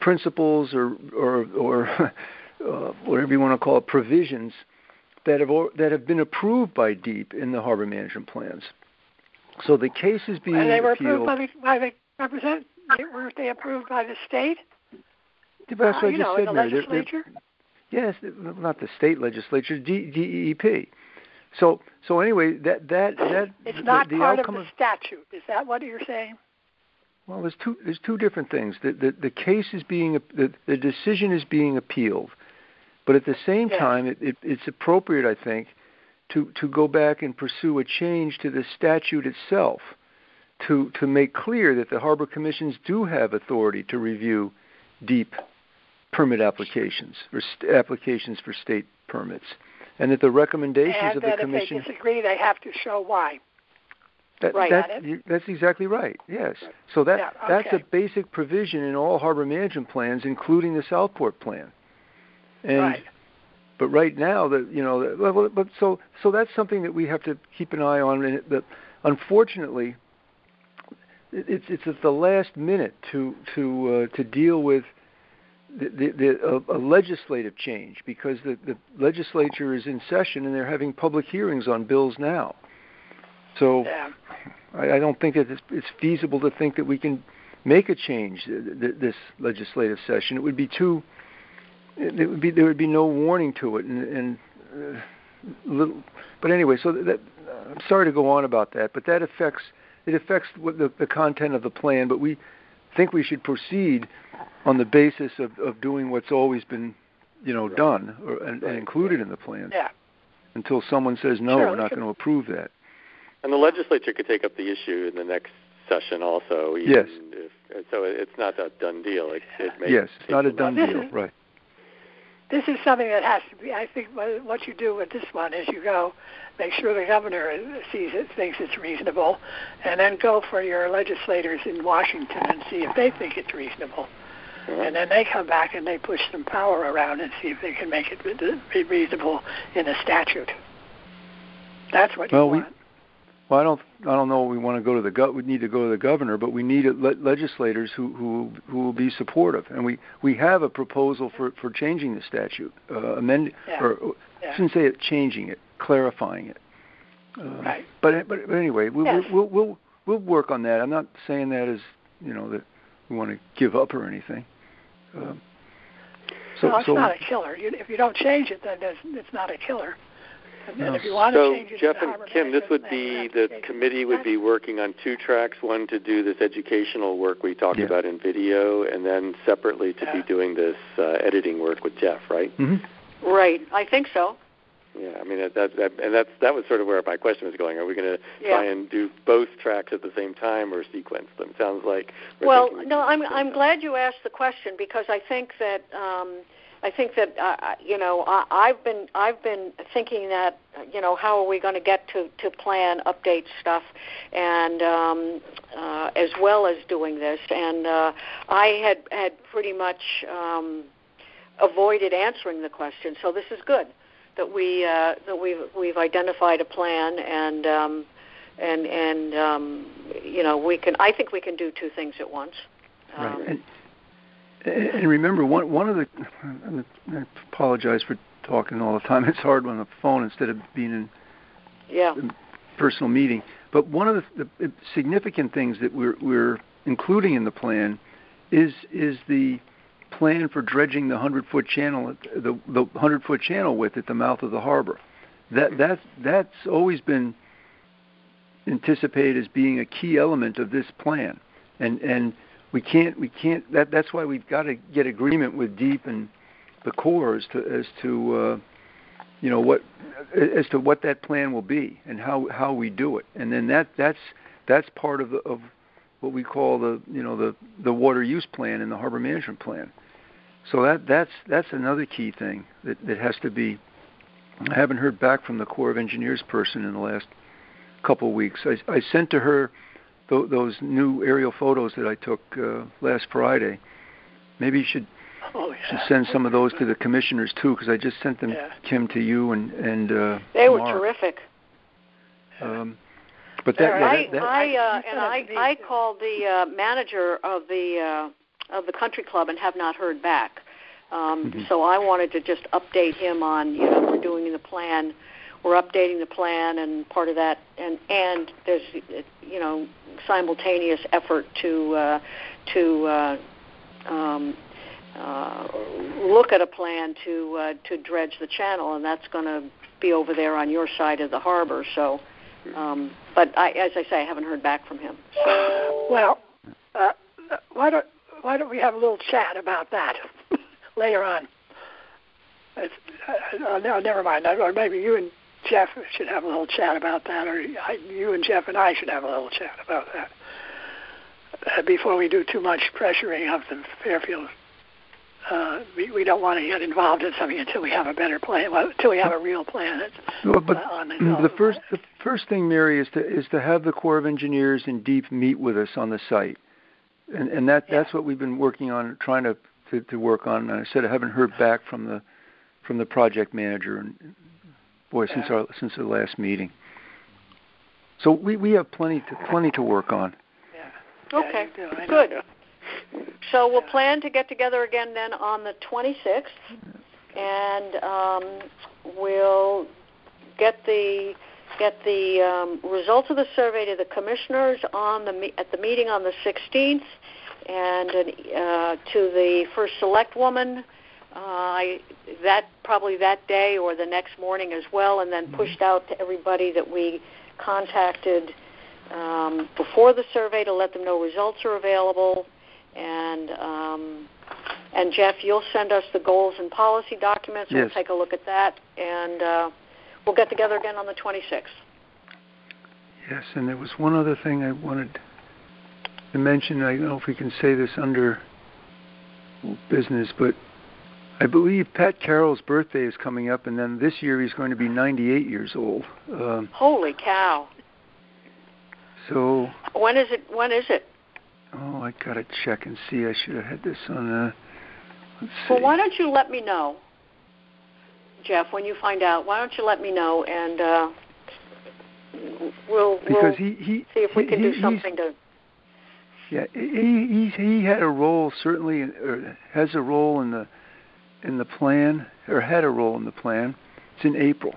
Speaker 2: principles or or or uh, whatever you want to call it provisions that have that have been approved by DEEP in the harbor management plans. So the case is being
Speaker 4: and they were
Speaker 2: appealed.
Speaker 4: approved by the, by the represent. they- Weren't they approved by the state?
Speaker 2: That's what
Speaker 4: Uh,
Speaker 2: I
Speaker 4: you
Speaker 2: just
Speaker 4: know,
Speaker 2: said,
Speaker 4: the
Speaker 2: Mary. They're- they're-
Speaker 4: legislature.
Speaker 2: Yes, not the state legislature, D, DEP. So so anyway, that that that
Speaker 4: It's
Speaker 2: the,
Speaker 4: not
Speaker 2: the
Speaker 4: part of the statute. Is that what you're saying?
Speaker 2: Well, there's two there's two different things. The the, the case is being the, the decision is being appealed, but at the same
Speaker 4: Yes.
Speaker 2: time, it, it, it's appropriate, I think, to to go back and pursue a change to the statute itself to to make clear that the harbor commissions do have authority to review DEEP permit applications or st- applications for state permits, and that the recommendations
Speaker 4: and
Speaker 2: of the commission.
Speaker 4: if they disagree, they have to show why.
Speaker 2: That,
Speaker 1: Right.
Speaker 2: That, you, that's exactly right. Yes. So that
Speaker 4: Yeah,
Speaker 2: that's a basic provision in all harbor management plans, including the Southport plan. And
Speaker 4: right.
Speaker 2: but right now, the you know, the, well, but so so that's something that we have to keep an eye on. And it, the, unfortunately, it, it's it's at the last minute to to uh, to deal with the, the, the a, a legislative change because the, the legislature is in session and they're having public hearings on bills now. So
Speaker 4: Yeah.
Speaker 2: I, I don't think that it's, it's feasible to think that we can make a change th- th- this legislative session. It would be too. It, would be there would be no warning to it, and, and uh, little. But anyway, so that, that I'm sorry to go on about that, but that affects it affects what the, the content of the plan. But we think we should proceed on the basis of, of doing what's always been, you know, done or, and, and included in the plan.
Speaker 4: Yeah.
Speaker 2: Until someone says no,
Speaker 4: Sure,
Speaker 2: we're not
Speaker 4: could-
Speaker 2: going to approve that.
Speaker 3: And the legislature could take up the issue in the next session also.
Speaker 2: Yes.
Speaker 3: If, so it's not a done deal. It, it may
Speaker 2: Yes,
Speaker 3: take
Speaker 2: not a done deal, right?
Speaker 4: This is something that has to be. I think what what you do with this one is you go, make sure the governor sees it, thinks it's reasonable, and then go for your legislators in Washington and see if they think it's reasonable. Mm-hmm. And then they come back and they push some power around and see if they can make it be reasonable in a statute. That's what you
Speaker 2: Well, we-
Speaker 4: want.
Speaker 2: Well, I don't, I don't know. We want to go to the go. We need to go to the governor, but we need le- legislators who who who will be supportive. And we we have a proposal for for changing the statute, uh, amend
Speaker 4: Yeah.
Speaker 2: or
Speaker 4: Yeah.
Speaker 2: I shouldn't say it, changing it, clarifying it. Uh,
Speaker 4: Right.
Speaker 2: But but anyway, we,
Speaker 4: Yes.
Speaker 2: we'll, we'll we'll we'll work on that. I'm not saying that as you know that we want to give up or anything. Um, so
Speaker 4: no, it's
Speaker 2: so
Speaker 4: not a killer. You, if you don't change it, then it's not a killer. And then
Speaker 2: No.
Speaker 4: if you want to
Speaker 3: So
Speaker 4: change
Speaker 3: Jeff and Kim, this would be the
Speaker 4: to change it.
Speaker 3: committee would be working on two tracks. One to do this educational work we talked
Speaker 2: Yeah.
Speaker 3: about in video, and then separately to be doing this uh, editing work with Jeff. Right?
Speaker 2: mhm.
Speaker 1: Right. I think so.
Speaker 3: Yeah, I mean that, that, that and that's that was sort of where my question was going. Are we going to try and do both tracks at the same time or sequence them? Sounds like.
Speaker 1: Well, no, I'm I'm glad you asked the question because I think that um, I think that uh, you know I, I've been I've been thinking that you know how are we going to get to to plan update stuff and um, uh, as well as doing this and uh, I had had pretty much um, avoided answering the question so this is good that we uh, that we've we've identified a plan and um, and and um, you know we can I think we can do two things at once.
Speaker 2: Right.
Speaker 1: Um,
Speaker 2: And, and remember, one one of the I apologize for talking all the time. It's hard on the phone instead of being in
Speaker 1: yeah.
Speaker 2: personal meeting. But one of the, the significant things that we're we're including in the plan is is the plan for dredging the hundred foot channel, the the hundred foot channel width at the mouth of the harbor. That that's that's always been anticipated as being a key element of this plan, and and we can't we can't that that's why we've got to get agreement with DEEP and the Corps as to as to uh, you know what as to what that plan will be and how how we do it, and then that that's that's part of the of what we call the you know the the water use plan and the harbor management plan. So that that's that's another key thing that that has to be. I haven't heard back from the Corps of Engineers person in the last couple of weeks. I, I sent to her th- those new aerial photos that I took uh, last Friday. Maybe you should
Speaker 4: Oh,
Speaker 2: should send some of those to the commissioners too, because I just sent them
Speaker 4: Yeah.
Speaker 2: Kim to you and and uh,
Speaker 1: They were
Speaker 2: Mark.
Speaker 1: terrific.
Speaker 2: Um, but that, yeah,
Speaker 1: I
Speaker 2: that, that
Speaker 1: I uh, and I I called the uh, manager of the uh, of the country club and have not heard back. Um,
Speaker 2: Mhm.
Speaker 1: So I wanted to just update him on you know we're doing the plan, we're updating the plan, and part of that and and there's you know simultaneous effort to uh, to uh, um, uh, look at a plan to uh, to dredge the channel, and that's going to be over there on your side of the harbor. So, um, but I, as I say, I haven't heard back from him. So,
Speaker 4: Well, uh, why don't why don't we have a little chat about that later on? It's, uh, uh, no, never mind. Maybe you and Jeff should have a little chat about that, or I, you and Jeff and I should have a little chat about that uh, before we do too much pressuring of the Fairfield. Uh, we, we don't want to get involved in something until we have a better plan, well, until we have a real plan.
Speaker 2: Well, but
Speaker 4: uh, on the,
Speaker 2: the first the first thing, Mary, is to is to have the Corps of Engineers and DEEP meet with us on the site, and and that
Speaker 4: Yeah.
Speaker 2: that's what we've been working on, trying to, to to work on. And I said I haven't heard back from the from the project manager, and boy, since our since the last meeting. So we we have plenty to plenty to work on.
Speaker 4: yeah.
Speaker 1: Okay,
Speaker 4: Yeah, do,
Speaker 1: good. So we'll plan to get together again then on the 26th, and um, we'll get the get the um, results of the survey to the commissioners on the me- at the meeting on the 16th, and uh, to the first select woman. Uh, I, that probably that day or the next morning as well, and then pushed out to everybody that we contacted um, before the survey to let them know results are available. And um, and Jeff, you'll send us the goals and policy documents. We'll take a look at that, and uh, we'll get together again on the 26th.
Speaker 2: Yes, and there was one other thing I wanted to mention. I don't know if we can say this under business, but I believe Pat Carroll's birthday is coming up, and then this year he's going to be 98 years old. Um,
Speaker 1: Holy cow!
Speaker 2: so,
Speaker 1: When is it? When is it?
Speaker 2: oh, I gotta check and see. I should have had this on. Uh, let's see.
Speaker 1: Well, why don't you let me know, Jeff, when you find out? Why don't you let me know, and uh, we'll we'll
Speaker 2: he he
Speaker 1: see if we
Speaker 2: he-
Speaker 1: can do something to.
Speaker 2: Yeah, he he he had a role certainly, or has a role in the in the plan, or had a role in the plan. It's in April,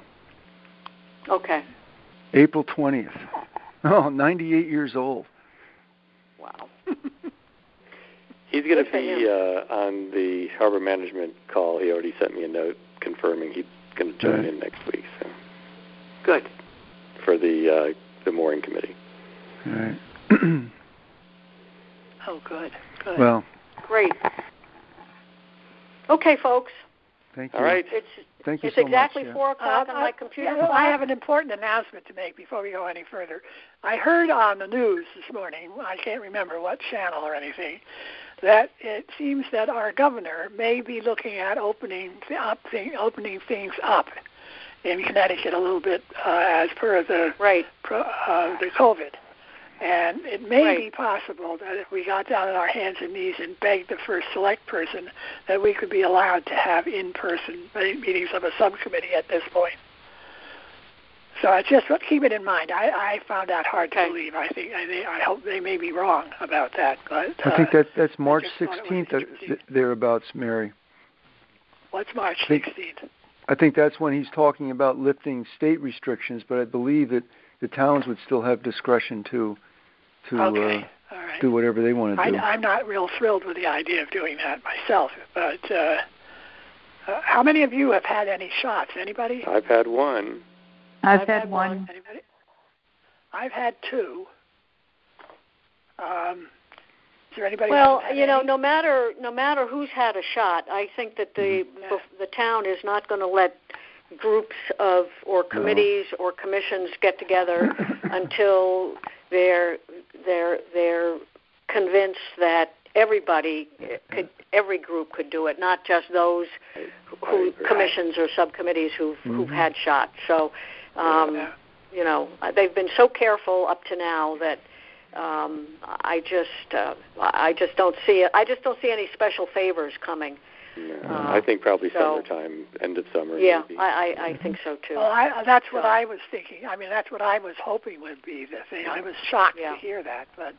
Speaker 1: Okay.
Speaker 2: April 20th. Oh, 98 years old.
Speaker 1: Wow.
Speaker 3: He's going to be uh, on the harbor management call. He already sent me a note confirming he's going to join
Speaker 2: Right.
Speaker 3: in next week. So
Speaker 1: Good.
Speaker 3: for the uh, the mooring committee.
Speaker 2: All right.
Speaker 4: Oh, good, good.
Speaker 2: well,
Speaker 1: Great. Okay, folks.
Speaker 2: thank you.
Speaker 3: All right.
Speaker 1: It's
Speaker 2: Thank you
Speaker 1: it's
Speaker 2: so
Speaker 1: exactly
Speaker 2: much. yeah.
Speaker 1: four o'clock
Speaker 4: Uh,
Speaker 1: on my
Speaker 4: uh,
Speaker 1: computer.
Speaker 4: yeah, I have an important announcement to make before we go any further. I heard on the news this morning, I can't remember what channel or anything, that it seems that our governor may be looking at opening th- up thing, opening things up in Connecticut a little bit uh, as per the
Speaker 1: Right.
Speaker 4: pro, uh, the COVID. And it may
Speaker 1: Right.
Speaker 4: be possible that if we got down on our hands and knees and begged the first select person, that we could be allowed to have in-person meetings of a subcommittee at this point. So I just keep it in mind. I, I found that hard
Speaker 1: Okay.
Speaker 4: to believe. I think I, I hope they may be wrong about that. But
Speaker 2: I think
Speaker 4: uh,
Speaker 2: that that's March
Speaker 4: just thought it was
Speaker 2: 16th, uh, th- thereabouts, Mary.
Speaker 4: what's March
Speaker 2: I think-
Speaker 4: 16th?
Speaker 2: I think that's when he's talking about lifting state restrictions, but I believe that the towns would still have discretion to to
Speaker 4: Okay,
Speaker 2: uh,
Speaker 4: all right.
Speaker 2: do whatever they want to
Speaker 4: I,
Speaker 2: do.
Speaker 4: I'm not real thrilled with the idea of doing that myself. But uh, uh, how many of you have had any shots? Anybody?
Speaker 3: I've had one.
Speaker 5: I've,
Speaker 1: I've
Speaker 5: had,
Speaker 1: had
Speaker 5: one.
Speaker 1: one.
Speaker 4: Anybody? I've had two. Um, is there anybody?
Speaker 1: Well,
Speaker 4: had
Speaker 1: you know,
Speaker 4: any?
Speaker 1: no matter no matter who's had a shot, I think that the
Speaker 4: Yeah.
Speaker 1: the town is not going to let groups of or committees or commissions get together until they're they're they're convinced that everybody could every group could do it, not just those who commissions or subcommittees who've who've
Speaker 2: Mhm.
Speaker 1: had shots. So, um,
Speaker 4: Yeah.
Speaker 1: you know, they've been so careful up to now that um, I just uh, I just don't see it. I just don't see any special favors coming.
Speaker 3: No,
Speaker 1: Uh,
Speaker 3: I think probably
Speaker 1: so-
Speaker 3: summertime, end of summer.
Speaker 1: Yeah,
Speaker 3: maybe.
Speaker 1: I, I I think so too.
Speaker 4: Well, I, that's what
Speaker 1: So-
Speaker 4: I was thinking. I mean, that's what I was hoping would be the thing. I was shocked
Speaker 1: Yeah.
Speaker 4: to hear that, but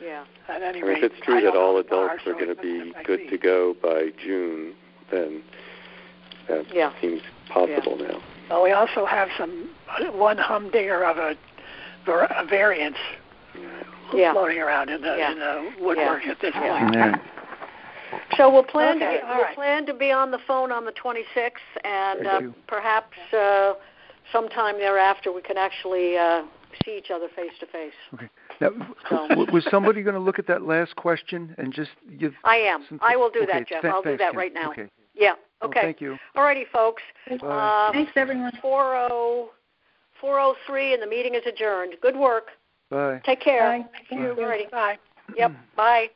Speaker 1: yeah.
Speaker 4: at any
Speaker 3: I mean,
Speaker 4: rate,
Speaker 3: if it's true
Speaker 4: I
Speaker 3: that all adults
Speaker 4: so
Speaker 3: are going to be good
Speaker 4: me.
Speaker 3: to go by June, then that
Speaker 1: Yeah.
Speaker 3: seems possible now.
Speaker 4: Well, we also have some one humdinger of a, var- a variance
Speaker 1: Yeah.
Speaker 4: floating around in the,
Speaker 1: Yeah.
Speaker 4: in the woodwork at this
Speaker 1: Yeah.
Speaker 4: point.
Speaker 2: Yeah.
Speaker 1: So we'll plan
Speaker 4: Okay,
Speaker 1: to get, we'll
Speaker 4: right.
Speaker 1: plan to be on the phone on the 26th, and uh, perhaps uh, sometime thereafter we can actually uh, see each other face to face. Okay.
Speaker 2: Now,
Speaker 1: So-
Speaker 2: was somebody going to look at that last question and just give?
Speaker 1: I am.
Speaker 2: some-
Speaker 1: I will do
Speaker 2: okay,
Speaker 1: that, Jeff.
Speaker 2: th-
Speaker 1: I'll do
Speaker 2: thanks,
Speaker 1: that
Speaker 2: Kim.
Speaker 1: right now.
Speaker 2: Okay.
Speaker 1: Yeah.
Speaker 2: Oh,
Speaker 1: Okay.
Speaker 2: thank you.
Speaker 1: Alrighty, folks.
Speaker 2: Bye.
Speaker 1: Um,
Speaker 5: Thanks, everyone.
Speaker 1: 40 4:03, and the meeting is adjourned. Good work.
Speaker 2: Bye.
Speaker 1: Take care.
Speaker 5: Bye.
Speaker 4: Thank you.
Speaker 1: Alrighty.
Speaker 4: Bye.
Speaker 1: Yep. Bye.